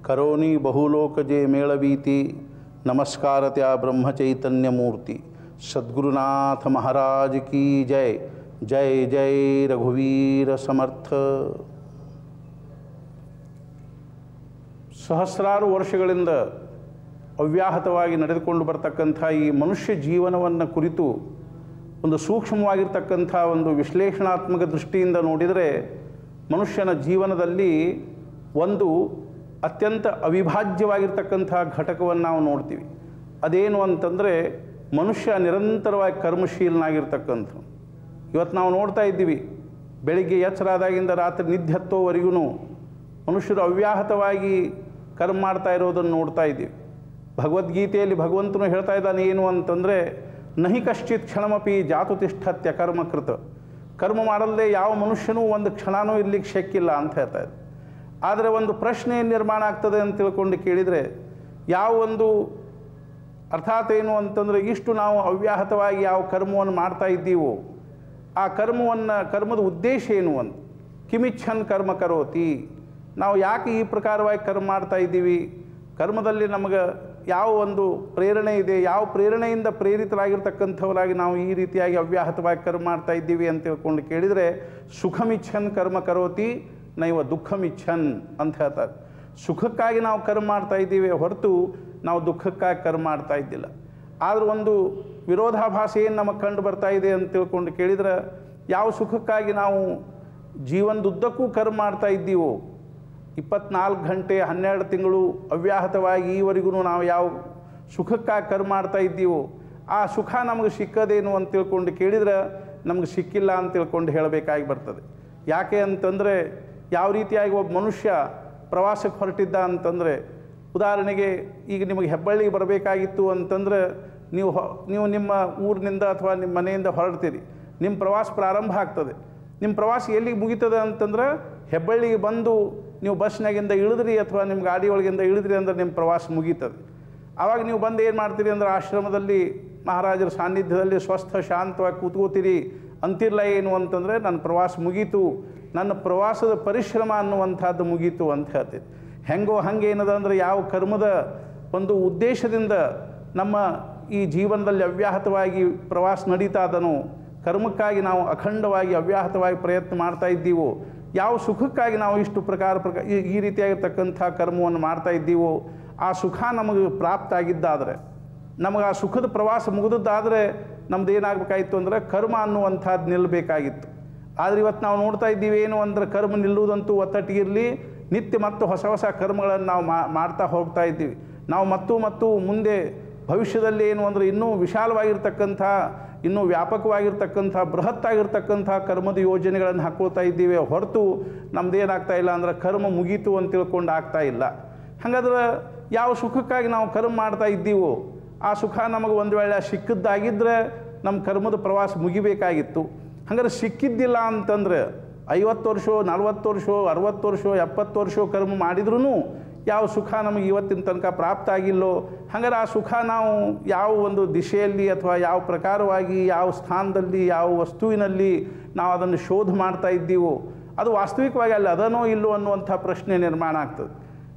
ಕರೋನಿ ಬಹುಲೋಕಜೆ ಮೇಳವೀತಿ. ನಮಸ್ಕಾರತ್ಯ ಬ್ರಹ್ಮಚೈತನ್ಯ ಮೂರ್ತಿ. ಸದ್ಗುರುನಾಥ ಮಹಾರಾಜ್ ಕಿ ಜೈ. ಜೈ ಜೈ ರಘುವೀರ ಸಮರ್ಥ. ಸಹಸ್ರಾರು ವರ್ಷಗಳಿಂದ ಅವ್ಯಾಹತವಾಗಿ ನಡೆದುಕೊಂಡು ಬರ್ತಕ್ಕಂಥ ಈ ಮನುಷ್ಯ ಜೀವನವನ್ನು ಕುರಿತು ಒಂದು ಸೂಕ್ಷ್ಮವಾಗಿರ್ತಕ್ಕಂಥ ಒಂದು ವಿಶ್ಲೇಷಣಾತ್ಮಕ ದೃಷ್ಟಿಯಿಂದ ನೋಡಿದರೆ ಮನುಷ್ಯನ ಜೀವನದಲ್ಲಿ ಒಂದು ಅತ್ಯಂತ ಅವಿಭಾಜ್ಯವಾಗಿರ್ತಕ್ಕಂಥ ಘಟಕವನ್ನು ನಾವು ನೋಡ್ತೀವಿ. ಅದೇನು ಅಂತಂದರೆ ಮನುಷ್ಯ ನಿರಂತರವಾಗಿ ಕರ್ಮಶೀಲನಾಗಿರ್ತಕ್ಕಂಥ ಇವತ್ತು ನಾವು ನೋಡ್ತಾ ಇದ್ದೀವಿ, ಬೆಳಿಗ್ಗೆ ಎಚ್ಚರಾದಾಗಿಂದ ರಾತ್ರಿ ನಿದ್ದೆ ಹತ್ತೋವರೆಗೂ ಮನುಷ್ಯರು ಅವ್ಯಾಹತವಾಗಿ ಕರ್ಮ ಮಾಡ್ತಾ ಇರೋದನ್ನು ನೋಡ್ತಾ ಇದ್ದೀವಿ. ಭಗವದ್ಗೀತೆಯಲ್ಲಿ ಭಗವಂತನು ಹೇಳ್ತಾ ಇದ್ದಾನೆ ಏನು ಅಂತಂದರೆ ನಹಿ ಕಶ್ಚಿತ್ ಕ್ಷಣಮಪಿ ಜಾತು ತಿಷ್ಠತ್ಯ ಕರ್ಮಕೃತ ಕರ್ಮ ಮಾಡಲ್ಲದೆ ಯಾವ ಮನುಷ್ಯನೂ ಒಂದು ಕ್ಷಣನೂ ಇರ್ಲಿಕ್ಕೆ ಶಕ್ಕಿಲ್ಲ ಅಂತ ಹೇಳ್ತಾ ಇದೆ ಆದರೆ ಒಂದು ಪ್ರಶ್ನೆ ನಿರ್ಮಾಣ ಆಗ್ತದೆ ಅಂತ ತಿಳ್ಕೊಂಡು ಕೇಳಿದರೆ, ಯಾವ ಒಂದು ಅರ್ಥಾತ್ ಏನು ಅಂತಂದರೆ ಇಷ್ಟು ನಾವು ಅವ್ಯಾಹತವಾಗಿ ಯಾವ ಕರ್ಮವನ್ನು ಮಾಡ್ತಾ ಇದ್ದೀವೋ, ಆ ಕರ್ಮವನ್ನು, ಕರ್ಮದ ಉದ್ದೇಶ ಏನು ಅಂತ. ಕಿಮಿಚ್ಛನ್ ಕರ್ಮ ಕರೋತಿ. ನಾವು ಯಾಕೆ ಈ ಪ್ರಕಾರವಾಗಿ ಕರ್ಮ ಮಾಡ್ತಾ ಇದ್ದೀವಿ? ಕರ್ಮದಲ್ಲಿ ನಮಗೆ ಯಾವ ಒಂದು ಪ್ರೇರಣೆ ಇದೆ, ಯಾವ ಪ್ರೇರಣೆಯಿಂದ ಪ್ರೇರಿತರಾಗಿರ್ತಕ್ಕಂಥವರಾಗಿ ನಾವು ಈ ರೀತಿಯಾಗಿ ಅವ್ಯಾಹತವಾಗಿ ಕರ್ಮ ಮಾಡ್ತಾ ಇದ್ದೀವಿ ಅಂತ ತಿಳ್ಕೊಂಡು ಕೇಳಿದರೆ ಸುಖಮಿಚ್ಛನ್ ಕರ್ಮ ಕರೋತಿ ನೈವ ದುಃಖಮಿಚ್ಛನ್ ಅಂತ ಹೇಳ್ತಾರೆ. ಸುಖಕ್ಕಾಗಿ ನಾವು ಕರ್ಮ ಮಾಡ್ತಾ ಇದ್ದೀವಿ ಹೊರತು ನಾವು ದುಃಖಕ್ಕಾಗಿ ಕರ್ಮ ಮಾಡ್ತಾ ಇದ್ದಿಲ್ಲ. ಆದರೂ ಒಂದು ವಿರೋಧಾಭಾಸ ಏನು ನಮಗೆ ಕಂಡು ಬರ್ತಾ ಇದೆ ಅಂತ ತಿಳ್ಕೊಂಡು ಕೇಳಿದ್ರೆ, ಯಾವ ಸುಖಕ್ಕಾಗಿ ನಾವು ಜೀವನದುದ್ದಕ್ಕೂ ಕರ್ಮ ಮಾಡ್ತಾ ಇದ್ದೀವೋ ಇಪ್ಪತ್ನಾಲ್ಕು ಗಂಟೆ ಹನ್ನೆರಡು ತಿಂಗಳು ಅವ್ಯಾಹತವಾಗಿ ಈವರೆಗೂ ನಾವು ಯಾವ ಸುಖಕ್ಕಾಗಿ ಕರ್ ಮಾಡ್ತಾ ಇದ್ದೀವೋ, ಆ ಸುಖ ನಮಗೆ ಸಿಕ್ಕದೇನು ಅಂತ ತಿಳ್ಕೊಂಡು ಕೇಳಿದ್ರೆ ನಮಗೆ ಸಿಕ್ಕಿಲ್ಲ ಅಂತ ತಿಳ್ಕೊಂಡು ಹೇಳಬೇಕಾಗಿ ಬರ್ತದೆ. ಯಾಕೆ ಅಂತಂದರೆ ಯಾವ ರೀತಿಯಾಗಿ ಒಬ್ಬ ಮನುಷ್ಯ ಪ್ರವಾಸಕ್ಕೆ ಹೊರಟಿದ್ದ ಅಂತಂದರೆ, ಉದಾಹರಣೆಗೆ ಈಗ ನಿಮಗೆ ಹೆಬ್ಬಳ್ಳಿಗೆ ಬರಬೇಕಾಗಿತ್ತು ಅಂತಂದರೆ ನೀವು ನೀವು ನಿಮ್ಮ ಊರಿನಿಂದ ಅಥವಾ ನಿಮ್ಮ ಮನೆಯಿಂದ ಹೊರಡ್ತೀರಿ, ನಿಮ್ಮ ಪ್ರವಾಸ ಪ್ರಾರಂಭ ಆಗ್ತದೆ. ನಿಮ್ಮ ಪ್ರವಾಸ ಎಲ್ಲಿಗೆ ಮುಗೀತದೆ ಅಂತಂದ್ರೆ, ಹೆಬ್ಬಳ್ಳಿಗೆ ಬಂದು ನೀವು ಬಸ್ನಾಗಿಂದ ಇಳಿದ್ರಿ ಅಥವಾ ನಿಮ್ಮ ಗಾಡಿ ಒಳಗಿಂದ ಇಳಿದ್ರಿ ಅಂದ್ರೆ ನಿಮ್ಮ ಪ್ರವಾಸ ಮುಗೀತದೆ. ಆವಾಗ ನೀವು ಬಂದು ಏನು ಮಾಡ್ತೀರಿ ಅಂದ್ರೆ ಆಶ್ರಮದಲ್ಲಿ ಮಹಾರಾಜರ ಸಾನ್ನಿಧ್ಯದಲ್ಲಿ ಸ್ವಸ್ಥ, ಶಾಂತವಾಗಿ ಕೂತ್ಕೋತೀರಿ. ಅಂತಿಲ್ಲ ಏನು ಅಂತಂದರೆ ನನ್ನ ಪ್ರವಾಸ ಮುಗೀತು. ನನ್ನ ಪ್ರವಾಸದ ಪರಿಶ್ರಮ ಅನ್ನುವಂಥದ್ದು ಮುಗೀತು ಅಂತ ಹೇಳ್ತಿತ್ತು ಹೆಂಗೋ ಹಂಗೆ ಏನದ ಅಂದರೆ ಯಾವ ಕರ್ಮದ ಒಂದು ಉದ್ದೇಶದಿಂದ ನಮ್ಮ ಈ ಜೀವನದಲ್ಲಿ ಅವ್ಯಾಹತವಾಗಿ ಪ್ರವಾಸ ನಡೀತಾ ಅದನೋ, ಕರ್ಮಕ್ಕಾಗಿ ನಾವು ಅಖಂಡವಾಗಿ ಅವ್ಯಾಹತವಾಗಿ ಪ್ರಯತ್ನ ಮಾಡ್ತಾ ಇದ್ದೀವೋ ಯಾವ ಸುಖಕ್ಕಾಗಿ ನಾವು ಇಷ್ಟು ಪ್ರಕಾರ ಪ್ರಕಾರ ಈ- ರೀತಿಯಾಗಿರ್ತಕ್ಕಂಥ ಕರ್ಮವನ್ನು ಮಾಡ್ತಾ ಇದ್ದೀವೋ, ಆ ಸುಖ ನಮಗೆ ಪ್ರಾಪ್ತ ಆಗಿದ್ದಾದರೆ ನಮಗೆ ಆ ಸುಖದ ಪ್ರವಾಸ ಮುಗಿದದ್ದಾದರೆ ನಮ್ದು ಏನಾಗಬೇಕಾಗಿತ್ತು ಅಂದರೆ ಕರ್ಮ ಅನ್ನುವಂಥದ್ದು ನಿಲ್ಲಬೇಕಾಗಿತ್ತು. ಆದರೆ ಇವತ್ತು ನಾವು ನೋಡ್ತಾ ಇದ್ದೀವಿ ಏನು ಅಂದ್ರೆ ಕರ್ಮ ನಿಲ್ಲುವುದಂತೂ ಒತ್ತಟ್ಟಿಗಿರಲಿ ನಿತ್ಯ ಮತ್ತು ಹೊಸ ಹೊಸ ಕರ್ಮಗಳನ್ನು ನಾವು ಮಾಡ್ತಾ ಹೋಗ್ತಾ ಇದ್ದೀವಿ. ನಾವು ಮತ್ತು ಮತ್ತು ಮುಂದೆ ಭವಿಷ್ಯದಲ್ಲಿ ಏನು ಅಂದರೆ ಇನ್ನೂ ವಿಶಾಲವಾಗಿರ್ತಕ್ಕಂಥ ಇನ್ನೂ ವ್ಯಾಪಕವಾಗಿರ್ತಕ್ಕಂಥ, ಬೃಹತ್ತಾಗಿರ್ತಕ್ಕಂಥ ಕರ್ಮದ ಯೋಜನೆಗಳನ್ನು ಹಾಕ್ಕೊಳ್ತಾ ಇದ್ದೀವಿ ಹೊರತು ನಮ್ದು ಏನಾಗ್ತಾ ಇಲ್ಲ ಅಂದ್ರೆ ಕರ್ಮ ಮುಗೀತು ಅಂತ ತಿಳ್ಕೊಂಡು ಆಗ್ತಾ ಇಲ್ಲ. ಹಾಗಾದ್ರೆ ಯಾವ ಸುಖಕ್ಕಾಗಿ ನಾವು ಕರ್ಮ ಮಾಡ್ತಾ ಇದ್ದೀವೋ, ಆ ಸುಖ ನಮಗೆ ಒಂದು ವೇಳೆ ಸಿಕ್ಕಿದ್ದಾಗಿದ್ದರೆ ನಮ್ಮ ಕರ್ಮದ ಪ್ರವಾಸ ಮುಗಿಬೇಕಾಗಿತ್ತು. ಹಾಗಾದ್ರೆ ಸಿಕ್ಕಿದ್ದಿಲ್ಲ ಅಂತಂದ್ರೆ ಐವತ್ತು ವರ್ಷ, ನಲ್ವತ್ತು ವರ್ಷ, ಅರವತ್ತು ವರ್ಷ, ಎಪ್ಪತ್ತು ವರ್ಷ ಕರ್ಮ ಮಾಡಿದ್ರೂ ಯಾವ ಸುಖ ನಮಗೆ ಇವತ್ತಿನ ತನಕ ಪ್ರಾಪ್ತ ಆಗಿಲ್ಲೋ, ಹಂಗಾರೆ ಆ ಸುಖ ನಾವು ಯಾವ ಒಂದು ದಿಶೆಯಲ್ಲಿ ಅಥವಾ ಯಾವ ಪ್ರಕಾರವಾಗಿ, ಯಾವ ಸ್ಥಾನದಲ್ಲಿ, ಯಾವ ವಸ್ತುವಿನಲ್ಲಿ ನಾವು ಅದನ್ನು ಶೋಧ ಮಾಡ್ತಾ ಇದ್ದೀವೋ, ಅದು ವಾಸ್ತವಿಕವಾಗಿ ಅಲ್ಲಿ ಅದನೋ ಇಲ್ಲೋ ಅನ್ನುವಂಥ ಪ್ರಶ್ನೆ ನಿರ್ಮಾಣ ಆಗ್ತದೆ.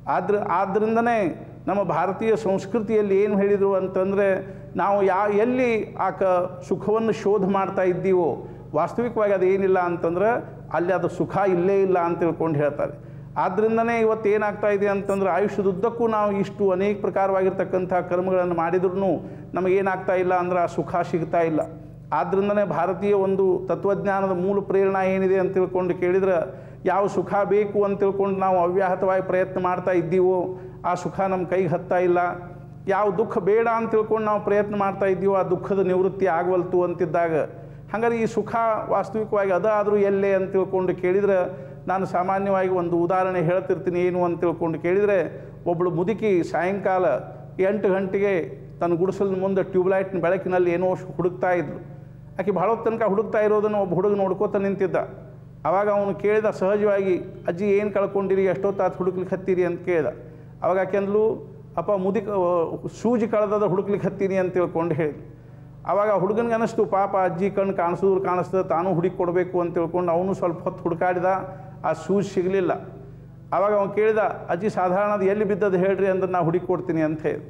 ಆದ್ರ ಆದ್ದರಿಂದನೇ ನಮ್ಮ ಭಾರತೀಯ ಸಂಸ್ಕೃತಿಯಲ್ಲಿ ಏನು ಹೇಳಿದರು ಅಂತಂದರೆ, ನಾವು ಯಾ, ಎಲ್ಲಿ ಆ ಕ ಸುಖವನ್ನು ಶೋಧ ಮಾಡ್ತಾ ಇದ್ದೀವೋ, ವಾಸ್ತವಿಕವಾಗಿ ಅದು ಏನಿಲ್ಲ ಅಂತಂದ್ರೆ, ಅಲ್ಲಿ ಅದು ಸುಖ ಇಲ್ಲೇ ಇಲ್ಲ ಅಂತ ತಿಳ್ಕೊಂಡು ಹೇಳ್ತಾರೆ. ಆದ್ದರಿಂದನೇ ಇವತ್ತು ಏನಾಗ್ತಾ ಇದೆ ಅಂತಂದ್ರೆ ಆಯುಷ್ಯದುದ್ದಕ್ಕೂ ನಾವು ಇಷ್ಟು ಅನೇಕ ಪ್ರಕಾರವಾಗಿರ್ತಕ್ಕಂಥ ಕರ್ಮಗಳನ್ನು ಮಾಡಿದ್ರೂ ನಮಗೇನಾಗ್ತಾ ಇಲ್ಲ ಅಂದ್ರೆ ಆ ಸುಖ ಸಿಗ್ತಾ ಇಲ್ಲ. ಆದ್ದರಿಂದನೇ ಭಾರತೀಯ ಒಂದು ತತ್ವಜ್ಞಾನದ ಮೂಲ ಪ್ರೇರಣಾ ಏನಿದೆ ಅಂತ ತಿಳ್ಕೊಂಡು ಕೇಳಿದ್ರೆ ಯಾವ ಸುಖ ಬೇಕು ಅಂತ ತಿಳ್ಕೊಂಡು ನಾವು ಅವ್ಯಾಹತವಾಗಿ ಪ್ರಯತ್ನ ಮಾಡ್ತಾ ಇದ್ದೀವೋ ಆ ಸುಖ ನಮ್ಮ ಕೈಗೆ ಹತ್ತಾ ಇಲ್ಲ. ಯಾವ ದುಃಖ ಬೇಡ ಅಂತ ತಿಳ್ಕೊಂಡು ನಾವು ಪ್ರಯತ್ನ ಮಾಡ್ತಾ ಇದ್ದೀವೋ ಆ ದುಃಖದ ನಿವೃತ್ತಿ ಆಗವಲ್ತು ಅಂತಿದ್ದಾಗ ಹಾಗಾದ್ರೆ ಈ ಸುಖ ವಾಸ್ತವಿಕವಾಗಿ ಅದಾದರೂ ಎಲ್ಲೇ ಅಂತ ತಿಳ್ಕೊಂಡು ಕೇಳಿದ್ರೆ ನಾನು ಸಾಮಾನ್ಯವಾಗಿ ಒಂದು ಉದಾಹರಣೆ ಹೇಳ್ತಿರ್ತೀನಿ ಏನು ಅಂತ ತಿಳ್ಕೊಂಡು ಕೇಳಿದರೆ ಒಬ್ಬಳು ಮುದುಕಿ ಸಾಯಂಕಾಲ ಎಂಟು ಗಂಟೆಗೆ ತನ್ನ ಗುಡಿಸಲು ಮುಂದೆ ಟ್ಯೂಬ್ಲೈಟ್ನ ಬೆಳಕಿನಲ್ಲಿ ಏನೋ ಹುಡುಕ್ತಾ ಇದ್ಲು. ಆಕೆ ಭಾಳ ತನಕ ಹುಡುಕ್ತಾ ಇರೋದನ್ನು ಒಬ್ಬ ಹುಡುಗ ನೋಡ್ಕೋತ ನಿಂತಿದ್ದ. ಆವಾಗ ಅವನು ಕೇಳಿದ ಸಹಜವಾಗಿ, ಅಜ್ಜಿ, ಏನು ಕಳ್ಕೊಂಡಿರಿ? ಎಷ್ಟೊತ್ತಾತು ಹುಡುಕ್ಲಿಕ್ಕೆ ಹತ್ತೀರಿ? ಅಂತ ಕೇಳಿದ. ಆವಾಗ ಆಕೆ ಅಂದ್ಲು, ಅಪ್ಪ, ಮುದಿಕ ಸೂಜಿ ಕಳೆದದ ಹುಡುಕ್ಲಿಕ್ಕೆ ಹತ್ತೀನಿ ಅಂತ ತಿಳ್ಕೊಂಡು ಹೇಳಿ ಆವಾಗ ಹುಡುಗನಿಗೆ ಅನ್ನಿಸ್ತು ಪಾಪ ಅಜ್ಜಿ ಕಣ್ಣು ಕಾಣಿಸಿದ್ರು ಕಾಣಿಸ್ತದೆ, ತಾನು ಹುಡುಕಿ ಕೊಡಬೇಕು ಅಂತ ತಿಳ್ಕೊಂಡು ಅವನು ಸ್ವಲ್ಪ ಹೊತ್ತು ಹುಡುಕಾಡಿದ. ಆ ಶೂಸ್ ಸಿಗಲಿಲ್ಲ. ಆವಾಗ ಅವನು ಕೇಳಿದ, ಅಜ್ಜಿ, ಸಾಧಾರಣದ ಎಲ್ಲಿ ಬಿದ್ದದ್ದು ಹೇಳ್ರಿ ಅಂದ್ರೆ ನಾ ಹುಡುಕಿ ಕೊಡ್ತೀನಿ ಅಂತ ಹೇಳಿ.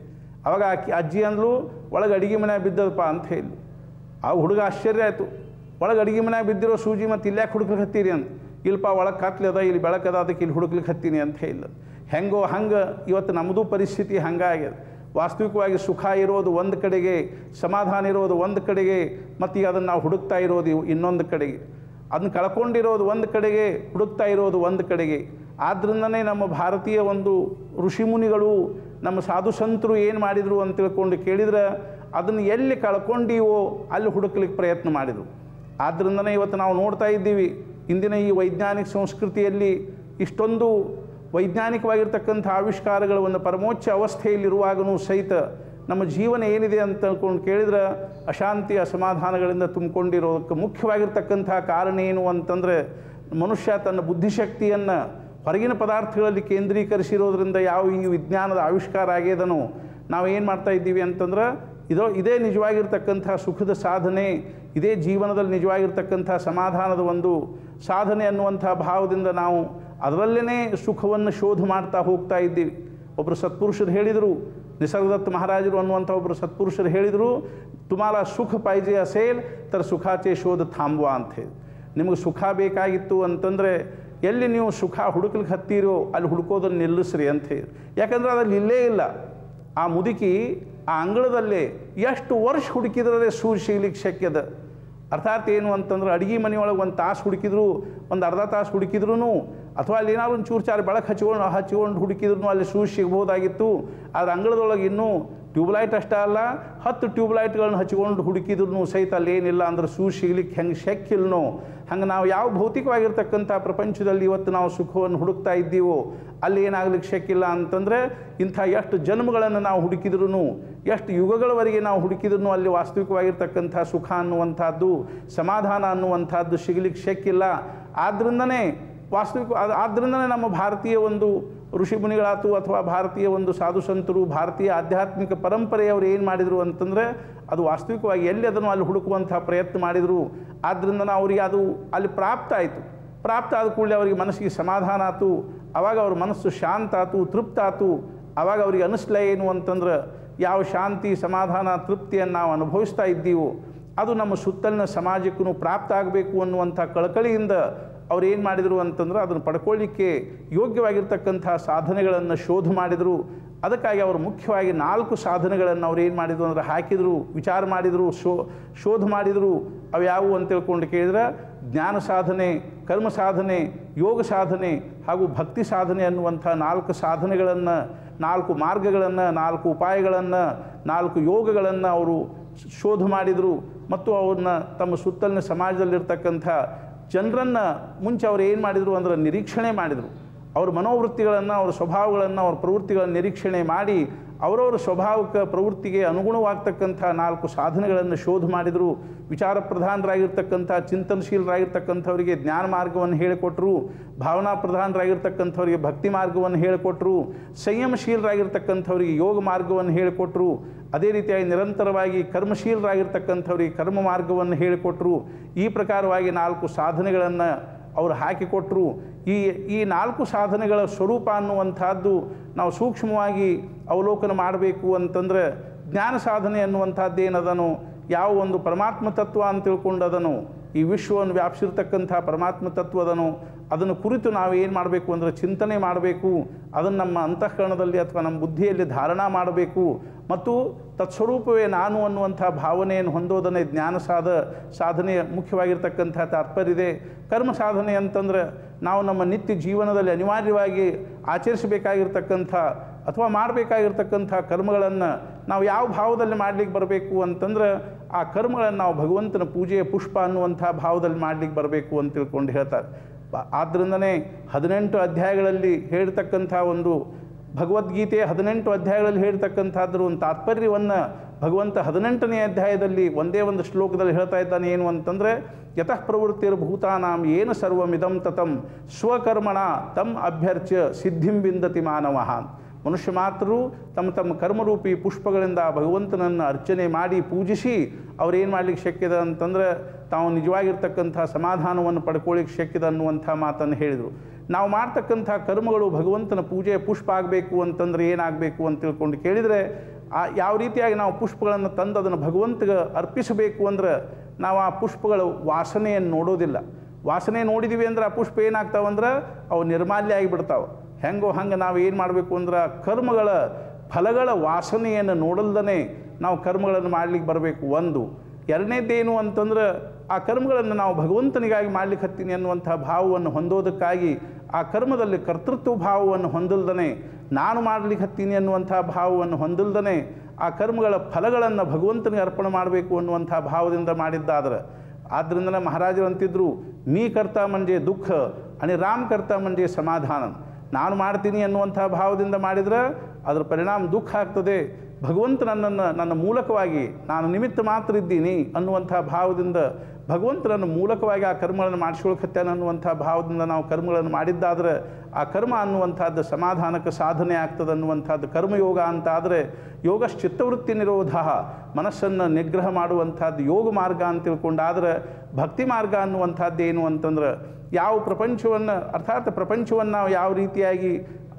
ಅವಾಗ ಆಕಿ, ಅಜ್ಜಿ ಅಂದ್ಲು, ಒಳಗೆ ಅಡುಗೆ ಮನೆ ಬಿದ್ದದಪ್ಪ ಅಂತ ಹೇಳಿ. ಆ ಹುಡುಗ ಆಶ್ಚರ್ಯ ಆಯಿತು. ಒಳಗೆ ಅಡುಗೆ ಮನ್ಯಾಗ ಬಿದ್ದಿರೋ ಸೂಜಿ ಮತ್ತು ಇಲ್ಯಾಕೆ ಹುಡುಕ್ಲಿಕ್ಕೆ ಹತ್ತೀರಿ ಅಂತ ಇಲ್ಪ ಒಳಗೆ ಅದ, ಇಲ್ಲಿ ಬೆಳಕದ, ಅದಕ್ಕೆ ಇಲ್ಲಿ ಹುಡುಕ್ಲಿಕ್ಕೆ ಹತ್ತೀನಿ ಅಂತ ಹೇಳಿಲ್ಲ ಹೆಂಗೋ ಹಂಗೆ ಇವತ್ತು ನಮ್ಮದು ಪರಿಸ್ಥಿತಿ ಹಂಗಾಗ್ಯದ ವಾಸ್ತವಿಕವಾಗಿ ಸುಖ ಇರೋದು ಒಂದು ಕಡೆಗೆ, ಸಮಾಧಾನ ಇರೋದು ಒಂದು ಕಡೆಗೆ, ಮತ್ತು ಈಗ ಅದನ್ನು ನಾವು ಹುಡುಕ್ತಾ ಇರೋದು ಇನ್ನೊಂದು ಕಡೆಗೆ. ಅದನ್ನ ಕಳ್ಕೊಂಡಿರೋದು ಒಂದು ಕಡೆಗೆ, ಹುಡುಕ್ತಾ ಇರೋದು ಒಂದು ಕಡೆಗೆ. ಆದ್ದರಿಂದನೇ ನಮ್ಮ ಭಾರತೀಯ ಒಂದು ಋಷಿಮುನಿಗಳು ನಮ್ಮ ಸಾಧು ಸಂತರು ಏನು ಮಾಡಿದರು ಅಂತ ತಿಳ್ಕೊಂಡು ಕೇಳಿದ್ರೆ, ಅದನ್ನು ಎಲ್ಲಿ ಕಳ್ಕೊಂಡೀವೋ ಅಲ್ಲಿ ಹುಡುಕ್ಲಿಕ್ಕೆ ಪ್ರಯತ್ನ ಮಾಡಿದರು. ಆದ್ದರಿಂದನೇ ಇವತ್ತು ನಾವು ನೋಡ್ತಾ ಇದ್ದೀವಿ, ಇಂದಿನ ಈ ವೈಜ್ಞಾನಿಕ ಸಂಸ್ಕೃತಿಯಲ್ಲಿ ಇಷ್ಟೊಂದು ವೈಜ್ಞಾನಿಕವಾಗಿರ್ತಕ್ಕಂಥ ಆವಿಷ್ಕಾರಗಳ ಒಂದು ಪರಮೋಚ್ಚ ಅವಸ್ಥೆಯಲ್ಲಿರುವಾಗಲೂ ಸಹಿತ ನಮ್ಮ ಜೀವನ ಏನಿದೆ ಅಂತ ತಿಳ್ಕೊಂಡು ಕೇಳಿದ್ರೆ ಅಶಾಂತಿ, ಅಸಮಾಧಾನಗಳಿಂದ ತುಂಬಿಕೊಂಡಿರೋದಕ್ಕೆ ಮುಖ್ಯವಾಗಿರ್ತಕ್ಕಂಥ ಕಾರಣ ಏನು ಅಂತಂದರೆ ಮನುಷ್ಯ ತನ್ನ ಬುದ್ಧಿಶಕ್ತಿಯನ್ನು ಹೊರಗಿನ ಪದಾರ್ಥಗಳಲ್ಲಿ ಕೇಂದ್ರೀಕರಿಸಿರೋದ್ರಿಂದ ಯಾವ ಈ ವಿಜ್ಞಾನದ ಆವಿಷ್ಕಾರ ಆಗ್ಯದನೋ ನಾವು ಏನು ಮಾಡ್ತಾ ಇದ್ದೀವಿ ಅಂತಂದ್ರೆ ಇದೋ, ಇದೇ ನಿಜವಾಗಿರ್ತಕ್ಕಂಥ ಸುಖದ ಸಾಧನೆ, ಇದೇ ಜೀವನದಲ್ಲಿ ನಿಜವಾಗಿರ್ತಕ್ಕಂಥ ಸಮಾಧಾನದ ಒಂದು ಸಾಧನೆ ಅನ್ನುವಂಥ ಭಾವದಿಂದ ನಾವು ಅದರಲ್ಲೇ ಸುಖವನ್ನು ಶೋಧ ಮಾಡ್ತಾ ಹೋಗ್ತಾ ಇದ್ದೀವಿ. ಒಬ್ಬರು ಸತ್ಪುರುಷರು ಹೇಳಿದರು ನಿಸರ್ಗದತ್ತ ಮಹಾರಾಜರು ಅನ್ನುವಂಥ ಒಬ್ಬರು ಸತ್ಪುರುಷರು ಹೇಳಿದರು, ತುಮಾಲ ಸುಖ ಪಾಯ್ಜೆ ಅಸೇಲ್, ತರ ಸುಖಾಚೆ ಶೋಧ ಥಾಂಬುವ ಅಂತ ಹೇಳಿ. ನಿಮಗೆ ಸುಖ ಬೇಕಾಗಿತ್ತು ಅಂತಂದರೆ, ಎಲ್ಲಿ ನೀವು ಸುಖ ಹುಡುಕ್ಲಿಕ್ಕೆ ಹತ್ತೀರೋ, ಅಲ್ಲಿ ಹುಡುಕೋದನ್ನು ನಿಲ್ಲಿಸ್ರಿ ಅಂತ ಹೇಳಿ. ಯಾಕಂದ್ರೆ ಅದ್ರಲ್ಲಿ ಇಲ್ಲೇ ಇಲ್ಲ. ಆ ಮುದುಕಿ ಆ ಅಂಗಳದಲ್ಲೇ ಎಷ್ಟು ವರ್ಷ ಹುಡುಕಿದ್ರೆ ಸೂಜಿ ಸಿಗ್ಲಿಕ್ಕೆ ಶಕ್ಯದ. ಅರ್ಥಾತ್ ಏನು ಅಂತಂದ್ರೆ, ಅಡುಗೆ ಮನೆಯೊಳಗೆ ಒಂದು ತಾಸು ಹುಡುಕಿದ್ರು, ಒಂದು ಅರ್ಧ ತಾಸು ಹುಡುಕಿದ್ರು ಅಥವಾ ಅಲ್ಲಿ ಏನಾದ್ರು ಒಂದು ಚೂರು ಚಾರು ಬೆಳಕು ಹಚ್ಕೊಂಡು ಹಚ್ಕೊಂಡು ಹುಡುಕಿದ್ರು ಅಲ್ಲಿ ಶೂಸ್ ಸಿಗ್ಬೋದಾಗಿತ್ತು ಆದ್ರೆ ಅಂಗಳದೊಳಗೆ ಇನ್ನೂ ಟ್ಯೂಬ್ಲೈಟ್ ಅಷ್ಟೇ ಅಲ್ಲ, ಹತ್ತು ಟ್ಯೂಬ್ಲೈಟ್ಗಳನ್ನ ಹಚ್ಕೊಂಡು ಹುಡುಕಿದ್ರು ಸಹಿತ ಅಲ್ಲಿ ಏನಿಲ್ಲ ಅಂದ್ರೆ ಶೂಸ್ ಸಿಗ್ಲಿಕ್ಕೆ ಹೆಂಗೆ ಶಕ್ಕಿಲ್ನೋ. ಹಂಗೆ ನಾವು ಯಾವ ಭೌತಿಕವಾಗಿರ್ತಕ್ಕಂಥ ಪ್ರಪಂಚದಲ್ಲಿ ಇವತ್ತು ನಾವು ಸುಖವನ್ನು ಹುಡುಕ್ತಾ ಇದ್ದೀವೋ, ಅಲ್ಲಿ ಏನಾಗ್ಲಿಕ್ಕೆ ಶಕ್ಕಿಲ್ಲ ಅಂತಂದರೆ ಇಂಥ ಎಷ್ಟು ಜನ್ಮಗಳನ್ನು ನಾವು ಹುಡುಕಿದ್ರು ಎಷ್ಟು ಯುಗಗಳವರೆಗೆ ನಾವು ಹುಡುಕಿದ್ರು ಅಲ್ಲಿ ವಾಸ್ತವಿಕವಾಗಿರ್ತಕ್ಕಂಥ ಸುಖ ಅನ್ನುವಂಥದ್ದು, ಸಮಾಧಾನ ಅನ್ನುವಂಥದ್ದು ಸಿಗ್ಲಿಕ್ಕೆ ಶಕ್ಕಿಲ್ಲ. ಆದ್ದರಿಂದನೇ ವಾಸ್ತವಿಕ ಅದು ನಮ್ಮ ಭಾರತೀಯ ಒಂದು ಋಷಿಮುನಿಗಳಾತು ಅಥವಾ ಭಾರತೀಯ ಒಂದು ಸಾಧು ಸಂತರು ಭಾರತೀಯ ಆಧ್ಯಾತ್ಮಿಕ ಪರಂಪರೆಯವರು ಏನು ಮಾಡಿದರು ಅಂತಂದರೆ ಅದು ವಾಸ್ತವಿಕವಾಗಿ ಎಲ್ಲಿ ಅದನ್ನು ಅಲ್ಲಿ ಹುಡುಕುವಂಥ ಪ್ರಯತ್ನ ಮಾಡಿದರು. ಆದ್ದರಿಂದ ಅವರಿಗೆ ಅದು ಅಲ್ಲಿ ಪ್ರಾಪ್ತ ಆಯಿತು. ಪ್ರಾಪ್ತ ಆದ ಕೂಡಲೇ ಅವರಿಗೆ ಮನಸ್ಸಿಗೆ ಸಮಾಧಾನ ಆಯಿತು ಆವಾಗ ಅವ್ರ ಮನಸ್ಸು ಶಾಂತ ಆತು, ತೃಪ್ತ ಆತು. ಆವಾಗ ಅವರಿಗೆ ಅನಿಸ್ಲ ಏನು ಅಂತಂದ್ರೆ ಯಾವ ಶಾಂತಿ, ಸಮಾಧಾನ, ತೃಪ್ತಿಯನ್ನು ನಾವು ಅನುಭವಿಸ್ತಾ ಇದ್ದೀವೋ, ಅದು ನಮ್ಮ ಸುತ್ತಲಿನ ಸಮಾಜಕ್ಕೂ ಪ್ರಾಪ್ತ ಆಗಬೇಕು ಅನ್ನುವಂಥ ಕಳಕಳಿಯಿಂದ ಅವ್ರು ಏನು ಮಾಡಿದರು ಅಂತಂದ್ರೆ ಅದನ್ನು ಪಡ್ಕೊಳ್ಳಿಕ್ಕೆ ಯೋಗ್ಯವಾಗಿರ್ತಕ್ಕಂಥ ಸಾಧನೆಗಳನ್ನು ಶೋಧ ಮಾಡಿದರು. ಅದಕ್ಕಾಗಿ ಅವರು ಮುಖ್ಯವಾಗಿ ನಾಲ್ಕು ಸಾಧನೆಗಳನ್ನು ಅವ್ರು ಏನು ಮಾಡಿದರು ಅಂದರೆ ಹಾಕಿದರು, ವಿಚಾರ ಮಾಡಿದರು, ಶೋ, ಶೋಧ ಮಾಡಿದರು. ಅವು ಯಾವುವು ಅಂತ ತಿಳ್ಕೊಂಡು ಕೇಳಿದ್ರೆ ಜ್ಞಾನ ಸಾಧನೆ, ಕರ್ಮ ಸಾಧನೆ, ಯೋಗ ಸಾಧನೆ ಹಾಗೂ ಭಕ್ತಿ ಸಾಧನೆ ಅನ್ನುವಂಥ ನಾಲ್ಕು ಸಾಧನೆಗಳನ್ನು, ನಾಲ್ಕು ಮಾರ್ಗಗಳನ್ನು, ನಾಲ್ಕು ಉಪಾಯಗಳನ್ನು, ನಾಲ್ಕು ಯೋಗಗಳನ್ನು ಅವರು ಶೋಧ ಮಾಡಿದರು. ಮತ್ತು ಅವ್ರನ್ನ ತಮ್ಮ ಸುತ್ತಲಿನ ಸಮಾಜದಲ್ಲಿರ್ತಕ್ಕಂಥ ಜನರನ್ನು ಮುಂಚೆ ಅವ್ರು ಏನು ಮಾಡಿದರು ಅಂದ್ರೆ ನಿರೀಕ್ಷಣೆ ಮಾಡಿದರು. ಅವ್ರ ಮನೋವೃತ್ತಿಗಳನ್ನು, ಅವ್ರ ಸ್ವಭಾವಗಳನ್ನು, ಅವ್ರ ಪ್ರವೃತ್ತಿಗಳನ್ನು ನಿರೀಕ್ಷಣೆ ಮಾಡಿ ಅವರವರ ಸ್ವಭಾವಕ ಪ್ರವೃತ್ತಿಗೆ ಅನುಗುಣವಾಗ್ತಕ್ಕಂಥ ನಾಲ್ಕು ಸಾಧನೆಗಳನ್ನು ಶೋಧ ಮಾಡಿದರು ವಿಚಾರ ಪ್ರಧಾನರಾಗಿರ್ತಕ್ಕಂಥ ಚಿಂತನಶೀಲರಾಗಿರ್ತಕ್ಕಂಥವರಿಗೆ ಜ್ಞಾನ ಮಾರ್ಗವನ್ನು ಹೇಳಿಕೊಟ್ರು ಭಾವನಾ ಪ್ರಧಾನರಾಗಿರ್ತಕ್ಕಂಥವರಿಗೆ ಭಕ್ತಿ ಮಾರ್ಗವನ್ನು ಹೇಳಿಕೊಟ್ರು, ಸಂಯಮಶೀಲರಾಗಿರ್ತಕ್ಕಂಥವರಿಗೆ ಯೋಗ ಮಾರ್ಗವನ್ನು ಹೇಳಿಕೊಟ್ರು, ಅದೇ ರೀತಿಯಾಗಿ ನಿರಂತರವಾಗಿ ಕರ್ಮಶೀಲರಾಗಿರ್ತಕ್ಕಂಥವರಿಗೆ ಕರ್ಮ ಮಾರ್ಗವನ್ನು ಹೇಳಿಕೊಟ್ರು. ಈ ಪ್ರಕಾರವಾಗಿ ನಾಲ್ಕು ಸಾಧನೆಗಳನ್ನು ಅವರು ಹಾಕಿಕೊಟ್ಟರು ಈ ಈ ನಾಲ್ಕು ಸಾಧನೆಗಳ ಸ್ವರೂಪ ಅನ್ನುವಂಥದ್ದು ನಾವು ಸೂಕ್ಷ್ಮವಾಗಿ ಅವಲೋಕನ ಮಾಡಬೇಕು ಅಂತಂದರೆ ಜ್ಞಾನ ಸಾಧನೆ ಅನ್ನುವಂಥದ್ದು ಏನದನು, ಯಾವ ಒಂದು ಪರಮಾತ್ಮ ತತ್ವ ಅಂತ ತಿಳ್ಕೊಂಡದನು ಈ ವಿಶ್ವವನ್ನು ವ್ಯಾಪಿಸಿರ್ತಕ್ಕಂಥ ಪರಮಾತ್ಮ ತತ್ವದನು ಅದನ್ನು ಕುರಿತು ನಾವು ಏನು ಮಾಡಬೇಕು ಅಂದರೆ ಚಿಂತನೆ ಮಾಡಬೇಕು, ಅದನ್ನು ನಮ್ಮ ಅಂತಃಕರಣದಲ್ಲಿ ಅಥವಾ ನಮ್ಮ ಬುದ್ಧಿಯಲ್ಲಿ ಧಾರಣಾ ಮಾಡಬೇಕು. ಮತ್ತು ತತ್ಸ್ವರೂಪವೇ ನಾನು ಅನ್ನುವಂಥ ಭಾವನೆಯನ್ನು ಹೊಂದೋದನ್ನೇ ಜ್ಞಾನ ಸಾಧ, ಸಾಧನೆಯ ಮುಖ್ಯವಾಗಿರ್ತಕ್ಕಂಥ ತಾತ್ಪರ್ಯ ಇದೆ ಕರ್ಮ ಸಾಧನೆ ಅಂತಂದ್ರೆ ನಾವು ನಮ್ಮ ನಿತ್ಯ ಜೀವನದಲ್ಲಿ ಅನಿವಾರ್ಯವಾಗಿ ಆಚರಿಸಬೇಕಾಗಿರ್ತಕ್ಕಂಥ ಅಥವಾ ಮಾಡಬೇಕಾಗಿರ್ತಕ್ಕಂಥ ಕರ್ಮಗಳನ್ನು ನಾವು ಯಾವ ಭಾವದಲ್ಲಿ ಮಾಡಲಿಕ್ಕೆ ಬರಬೇಕು ಅಂತಂದ್ರೆ ಆ ಕರ್ಮಗಳನ್ನು ನಾವು ಭಗವಂತನ ಪೂಜೆಯ ಪುಷ್ಪ ಅನ್ನುವಂಥ ಭಾವದಲ್ಲಿ ಮಾಡಲಿಕ್ಕೆ ಬರಬೇಕು ಅಂತ ತಿಳ್ಕೊಂಡು ಹೇಳ್ತಾರೆ. ಆದ್ದರಿಂದನೇ ಹದಿನೆಂಟು ಅಧ್ಯಾಯಗಳಲ್ಲಿ ಹೇಳ್ತಕ್ಕಂಥ ಒಂದು ಭಗವದ್ಗೀತೆ ಹದಿನೆಂಟು ಅಧ್ಯಾಯಗಳಲ್ಲಿ ಹೇಳ್ತಕ್ಕಂಥದ್ರ ಒಂದು ತಾತ್ಪರ್ಯವನ್ನು ಭಗವಂತ ಹದಿನೆಂಟನೇ ಅಧ್ಯಾಯದಲ್ಲಿ ಒಂದೇ ಒಂದು ಶ್ಲೋಕದಲ್ಲಿ ಹೇಳ್ತಾ ಇದ್ದಾನೆ ಏನು ಅಂತಂದರೆ, ಯತಃ ಪ್ರವೃತ್ತಿರ್ ಭೂತಾನಾಂ ಏನು ಸರ್ವಮಿದಂ ತತಂ ಸ್ವಕರ್ಮಣ ತಮ್ ಅಭ್ಯರ್ಚ್ಯ ಸಿದ್ಧಿಂ ಬಿಂದತಿ ಮಾನವಃ. ಮನುಷ್ಯ ಮಾತ್ರ ತಮ್ಮ ತಮ್ಮ ಕರ್ಮರೂಪಿ ಪುಷ್ಪಗಳಿಂದ ಭಗವಂತನನ್ನು ಅರ್ಚನೆ ಮಾಡಿ ಪೂಜಿಸಿ ಅವ್ರೇನು ಮಾಡಲಿಕ್ಕೆ ಶಕ್ಯದ ಅಂತಂದ್ರೆ ತಾವು ನಿಜವಾಗಿರ್ತಕ್ಕಂಥ ಸಮಾಧಾನವನ್ನು ಪಡ್ಕೊಳ್ಳಿಕ್ಕೆ ಶಕ್ಯದ ಅನ್ನುವಂಥ ಮಾತನ್ನು ಹೇಳಿದರು. ನಾವು ಮಾಡ್ತಕ್ಕಂಥ ಕರ್ಮಗಳು ಭಗವಂತನ ಪೂಜೆ ಪುಷ್ಪ ಆಗಬೇಕು ಅಂತಂದ್ರೆ ಏನಾಗಬೇಕು ಅಂತ ತಿಳ್ಕೊಂಡು ಕೇಳಿದರೆ, ಆ ಯಾವ ರೀತಿಯಾಗಿ ನಾವು ಪುಷ್ಪಗಳನ್ನು ತಂದು ಅದನ್ನು ಭಗವಂತಗೆ ಅರ್ಪಿಸಬೇಕು ಅಂದ್ರೆ ನಾವು ಆ ಪುಷ್ಪಗಳ ವಾಸನೆಯನ್ನು ನೋಡೋದಿಲ್ಲ. ವಾಸನೆ ನೋಡಿದ್ದೀವಿ ಅಂದ್ರೆ ಆ ಪುಷ್ಪ ಏನಾಗ್ತಾವಂದ್ರೆ ಅವು ನಿರ್ಮಾಲ್ಯ ಆಗಿಬಿಡ್ತಾವೆ. ಹೆಂಗೋ ಹಂಗೆ ನಾವು ಏನು ಮಾಡಬೇಕು ಅಂದ್ರೆ ಕರ್ಮಗಳ ಫಲಗಳ ವಾಸನೆಯನ್ನು ನೋಡಲ್ದನೆ ನಾವು ಕರ್ಮಗಳನ್ನು ಮಾಡ್ಲಿಕ್ಕೆ ಬರಬೇಕು. ಒಂದು ಎರಡನೇದ್ದೇನು ಅಂತಂದ್ರೆ ಆ ಕರ್ಮಗಳನ್ನು ನಾವು ಭಗವಂತನಿಗಾಗಿ ಮಾಡ್ಲಿಕ್ಕೆ ಹತ್ತೀನಿ ಅನ್ನುವಂಥ ಭಾವವನ್ನು ಹೊಂದೋದಕ್ಕಾಗಿ ಆ ಕರ್ಮದಲ್ಲಿ ಕರ್ತೃತ್ವ ಭಾವವನ್ನು ಹೊಂದಲ್ದನೆ ನಾನು ಮಾಡ್ಲಿಕ್ಕೆ ಹತ್ತೀನಿ ಅನ್ನುವಂಥ ಭಾವವನ್ನು ಹೊಂದಲ್ದನೆ ಆ ಕರ್ಮಗಳ ಫಲಗಳನ್ನು ಭಗವಂತನಿಗೆ ಅರ್ಪಣೆ ಮಾಡಬೇಕು ಅನ್ನುವಂಥ ಭಾವದಿಂದ ಮಾಡಿದ್ದಾದ್ರೆ. ಆದ್ದರಿಂದಲೇ ಮಹಾರಾಜರು ಅಂತಿದ್ರು, ನೀ ಕರ್ತ ಮಂಜೆ ದುಃಖ, ಅಣಿ ರಾಮ್ ಕರ್ತ ಮಂಜೆ ಸಮಾಧಾನ. ನಾನು ಮಾಡ್ತೀನಿ ಅನ್ನುವಂಥ ಭಾವದಿಂದ ಮಾಡಿದರೆ ಅದರ ಪರಿಣಾಮ ದುಃಖ ಆಗ್ತದೆ. ಭಗವಂತ ನನ್ನನ್ನು, ನನ್ನ ಮೂಲಕವಾಗಿ ನಾನು ನಿಮಿತ್ತ ಮಾತ್ರ ಇದ್ದೀನಿ ಅನ್ನುವಂಥ ಭಾವದಿಂದ ಭಗವಂತ ನನ್ನ ಮೂಲಕವಾಗಿ ಆ ಕರ್ಮಗಳನ್ನು ಮಾಡಿಸ್ಕೊಳ್ಕತ್ತೇನೆ ಅನ್ನುವಂಥ ಭಾವದಿಂದ ನಾವು ಕರ್ಮಗಳನ್ನು ಮಾಡಿದ್ದಾದರೆ ಆ ಕರ್ಮ ಅನ್ನುವಂಥದ್ದು ಸಮಾಧಾನಕ್ಕೆ ಸಾಧನೆ ಆಗ್ತದೆ ಅನ್ನುವಂಥದ್ದು ಕರ್ಮಯೋಗ ಅಂತ ಆದರೆ ಯೋಗಶ್ಚಿತ್ತವೃತ್ತಿ ನಿರೋಧ ಮನಸ್ಸನ್ನು ನಿಗ್ರಹ ಮಾಡುವಂಥದ್ದು ಯೋಗ ಮಾರ್ಗ ಅಂತ ತಿಳ್ಕೊಂಡಾದ್ರೆ ಭಕ್ತಿ ಮಾರ್ಗ ಅನ್ನುವಂಥದ್ದು ಏನು ಅಂತಂದ್ರೆ ಯಾವ ಪ್ರಪಂಚವನ್ನು, ಅರ್ಥಾತ್ ಪ್ರಪಂಚವನ್ನು ನಾವು ಯಾವ ರೀತಿಯಾಗಿ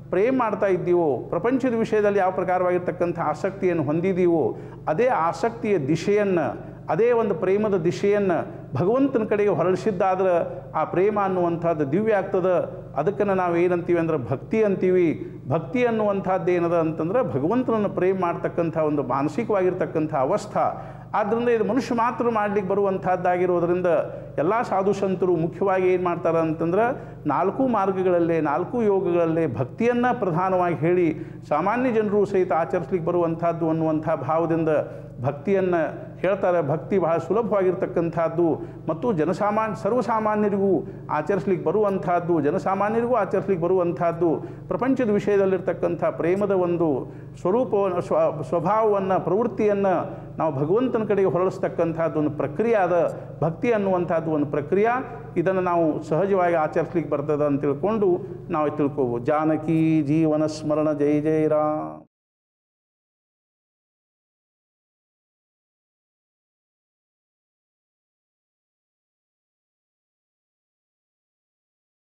ಪ್ರೇಮ್ ಮಾಡ್ತಾ ಇದ್ದೀವೋ, ಪ್ರಪಂಚದ ವಿಷಯದಲ್ಲಿ ಯಾವ ಪ್ರಕಾರವಾಗಿರ್ತಕ್ಕಂಥ ಆಸಕ್ತಿಯನ್ನು ಹೊಂದಿದ್ದೀವೋ, ಅದೇ ಆಸಕ್ತಿಯ ದಿಶೆಯನ್ನು, ಅದೇ ಒಂದು ಪ್ರೇಮದ ದಿಶೆಯನ್ನು ಭಗವಂತನ ಕಡೆಗೆ ಹೊರಳಿಸಿದ್ದಾದ್ರೆ ಆ ಪ್ರೇಮ ಅನ್ನುವಂಥದ್ದು ದಿವ್ಯ ಆಗ್ತದೆ. ಅದಕ್ಕನ್ನು ನಾವು ಏನಂತೀವಿ ಅಂದ್ರೆ ಭಕ್ತಿ ಅಂತೀವಿ. ಭಕ್ತಿ ಅನ್ನುವಂಥದ್ದು ಏನದ ಅಂತಂದ್ರೆ ಭಗವಂತನನ್ನು ಪ್ರೇಮ ಮಾಡ್ತಕ್ಕಂಥ ಒಂದು ಮಾನಸಿಕವಾಗಿರ್ತಕ್ಕಂಥ ಅವಸ್ಥಾ. ಆದ್ದರಿಂದ ಇದು ಮನುಷ್ಯ ಮಾತ್ರ ಮಾಡಲಿಕ್ಕೆ ಬರುವಂಥದ್ದಾಗಿರೋದ್ರಿಂದ ಎಲ್ಲ ಸಾಧು ಸಂತರು ಮುಖ್ಯವಾಗಿ ಏನು ಮಾಡ್ತಾರೆ ಅಂತಂದ್ರೆ ನಾಲ್ಕು ಮಾರ್ಗಗಳಲ್ಲೇ, ನಾಲ್ಕು ಯೋಗಗಳಲ್ಲೇ ಭಕ್ತಿಯನ್ನು ಪ್ರಧಾನವಾಗಿ ಹೇಳಿ ಸಾಮಾನ್ಯ ಜನರು ಸಹಿತ ಆಚರಿಸ್ಲಿಕ್ಕೆ ಬರುವಂಥದ್ದು ಅನ್ನುವಂಥ ಭಾವದಿಂದ ಭಕ್ತಿಯನ್ನು ಹೇಳ್ತಾರೆ, ಭಕ್ತಿ ಬಹಳ ಸುಲಭವಾಗಿರ್ತಕ್ಕಂಥದ್ದು ಮತ್ತು ಜನಸಾಮಾನ್ಯ, ಸರ್ವಸಾಮಾನ್ಯರಿಗೂ ಆಚರಿಸ್ಲಿಕ್ಕೆ ಬರುವಂಥದ್ದು, ಜನಸಾಮಾನ್ಯರಿಗೂ ಆಚರಿಸ್ಲಿಕ್ಕೆ ಬರುವಂಥದ್ದು, ಪ್ರಪಂಚದ ವಿಷಯದಲ್ಲಿರ್ತಕ್ಕಂಥ ಪ್ರೇಮದ ಒಂದು ಸ್ವರೂಪವನ್ನು, ಸ್ವ, ಸ್ವಭಾವವನ್ನು, ಪ್ರವೃತ್ತಿಯನ್ನು ನಾವು ಭಗವಂತನ ಕಡೆಗೆ ಹೊರಳಿಸ್ತಕ್ಕಂಥದ್ದು ಒಂದು ಪ್ರಕ್ರಿಯೆ ಆದ ಭಕ್ತಿ ಅನ್ನುವಂಥದ್ದು ಒಂದು ಪ್ರಕ್ರಿಯೆ. ಇದನ್ನು ನಾವು ಸಹಜವಾಗಿ ಆಚರಿಸ್ಲಿಕ್ಕೆ ಬರ್ತದೆ ಅಂತ ತಿಳ್ಕೊಂಡು ನಾವು ತಿಳ್ಕೋಬೋದು. ಜಾನಕಿ ಜೀವನ ಸ್ಮರಣ, ಜೈ ಜೈ, ರಾಮ್.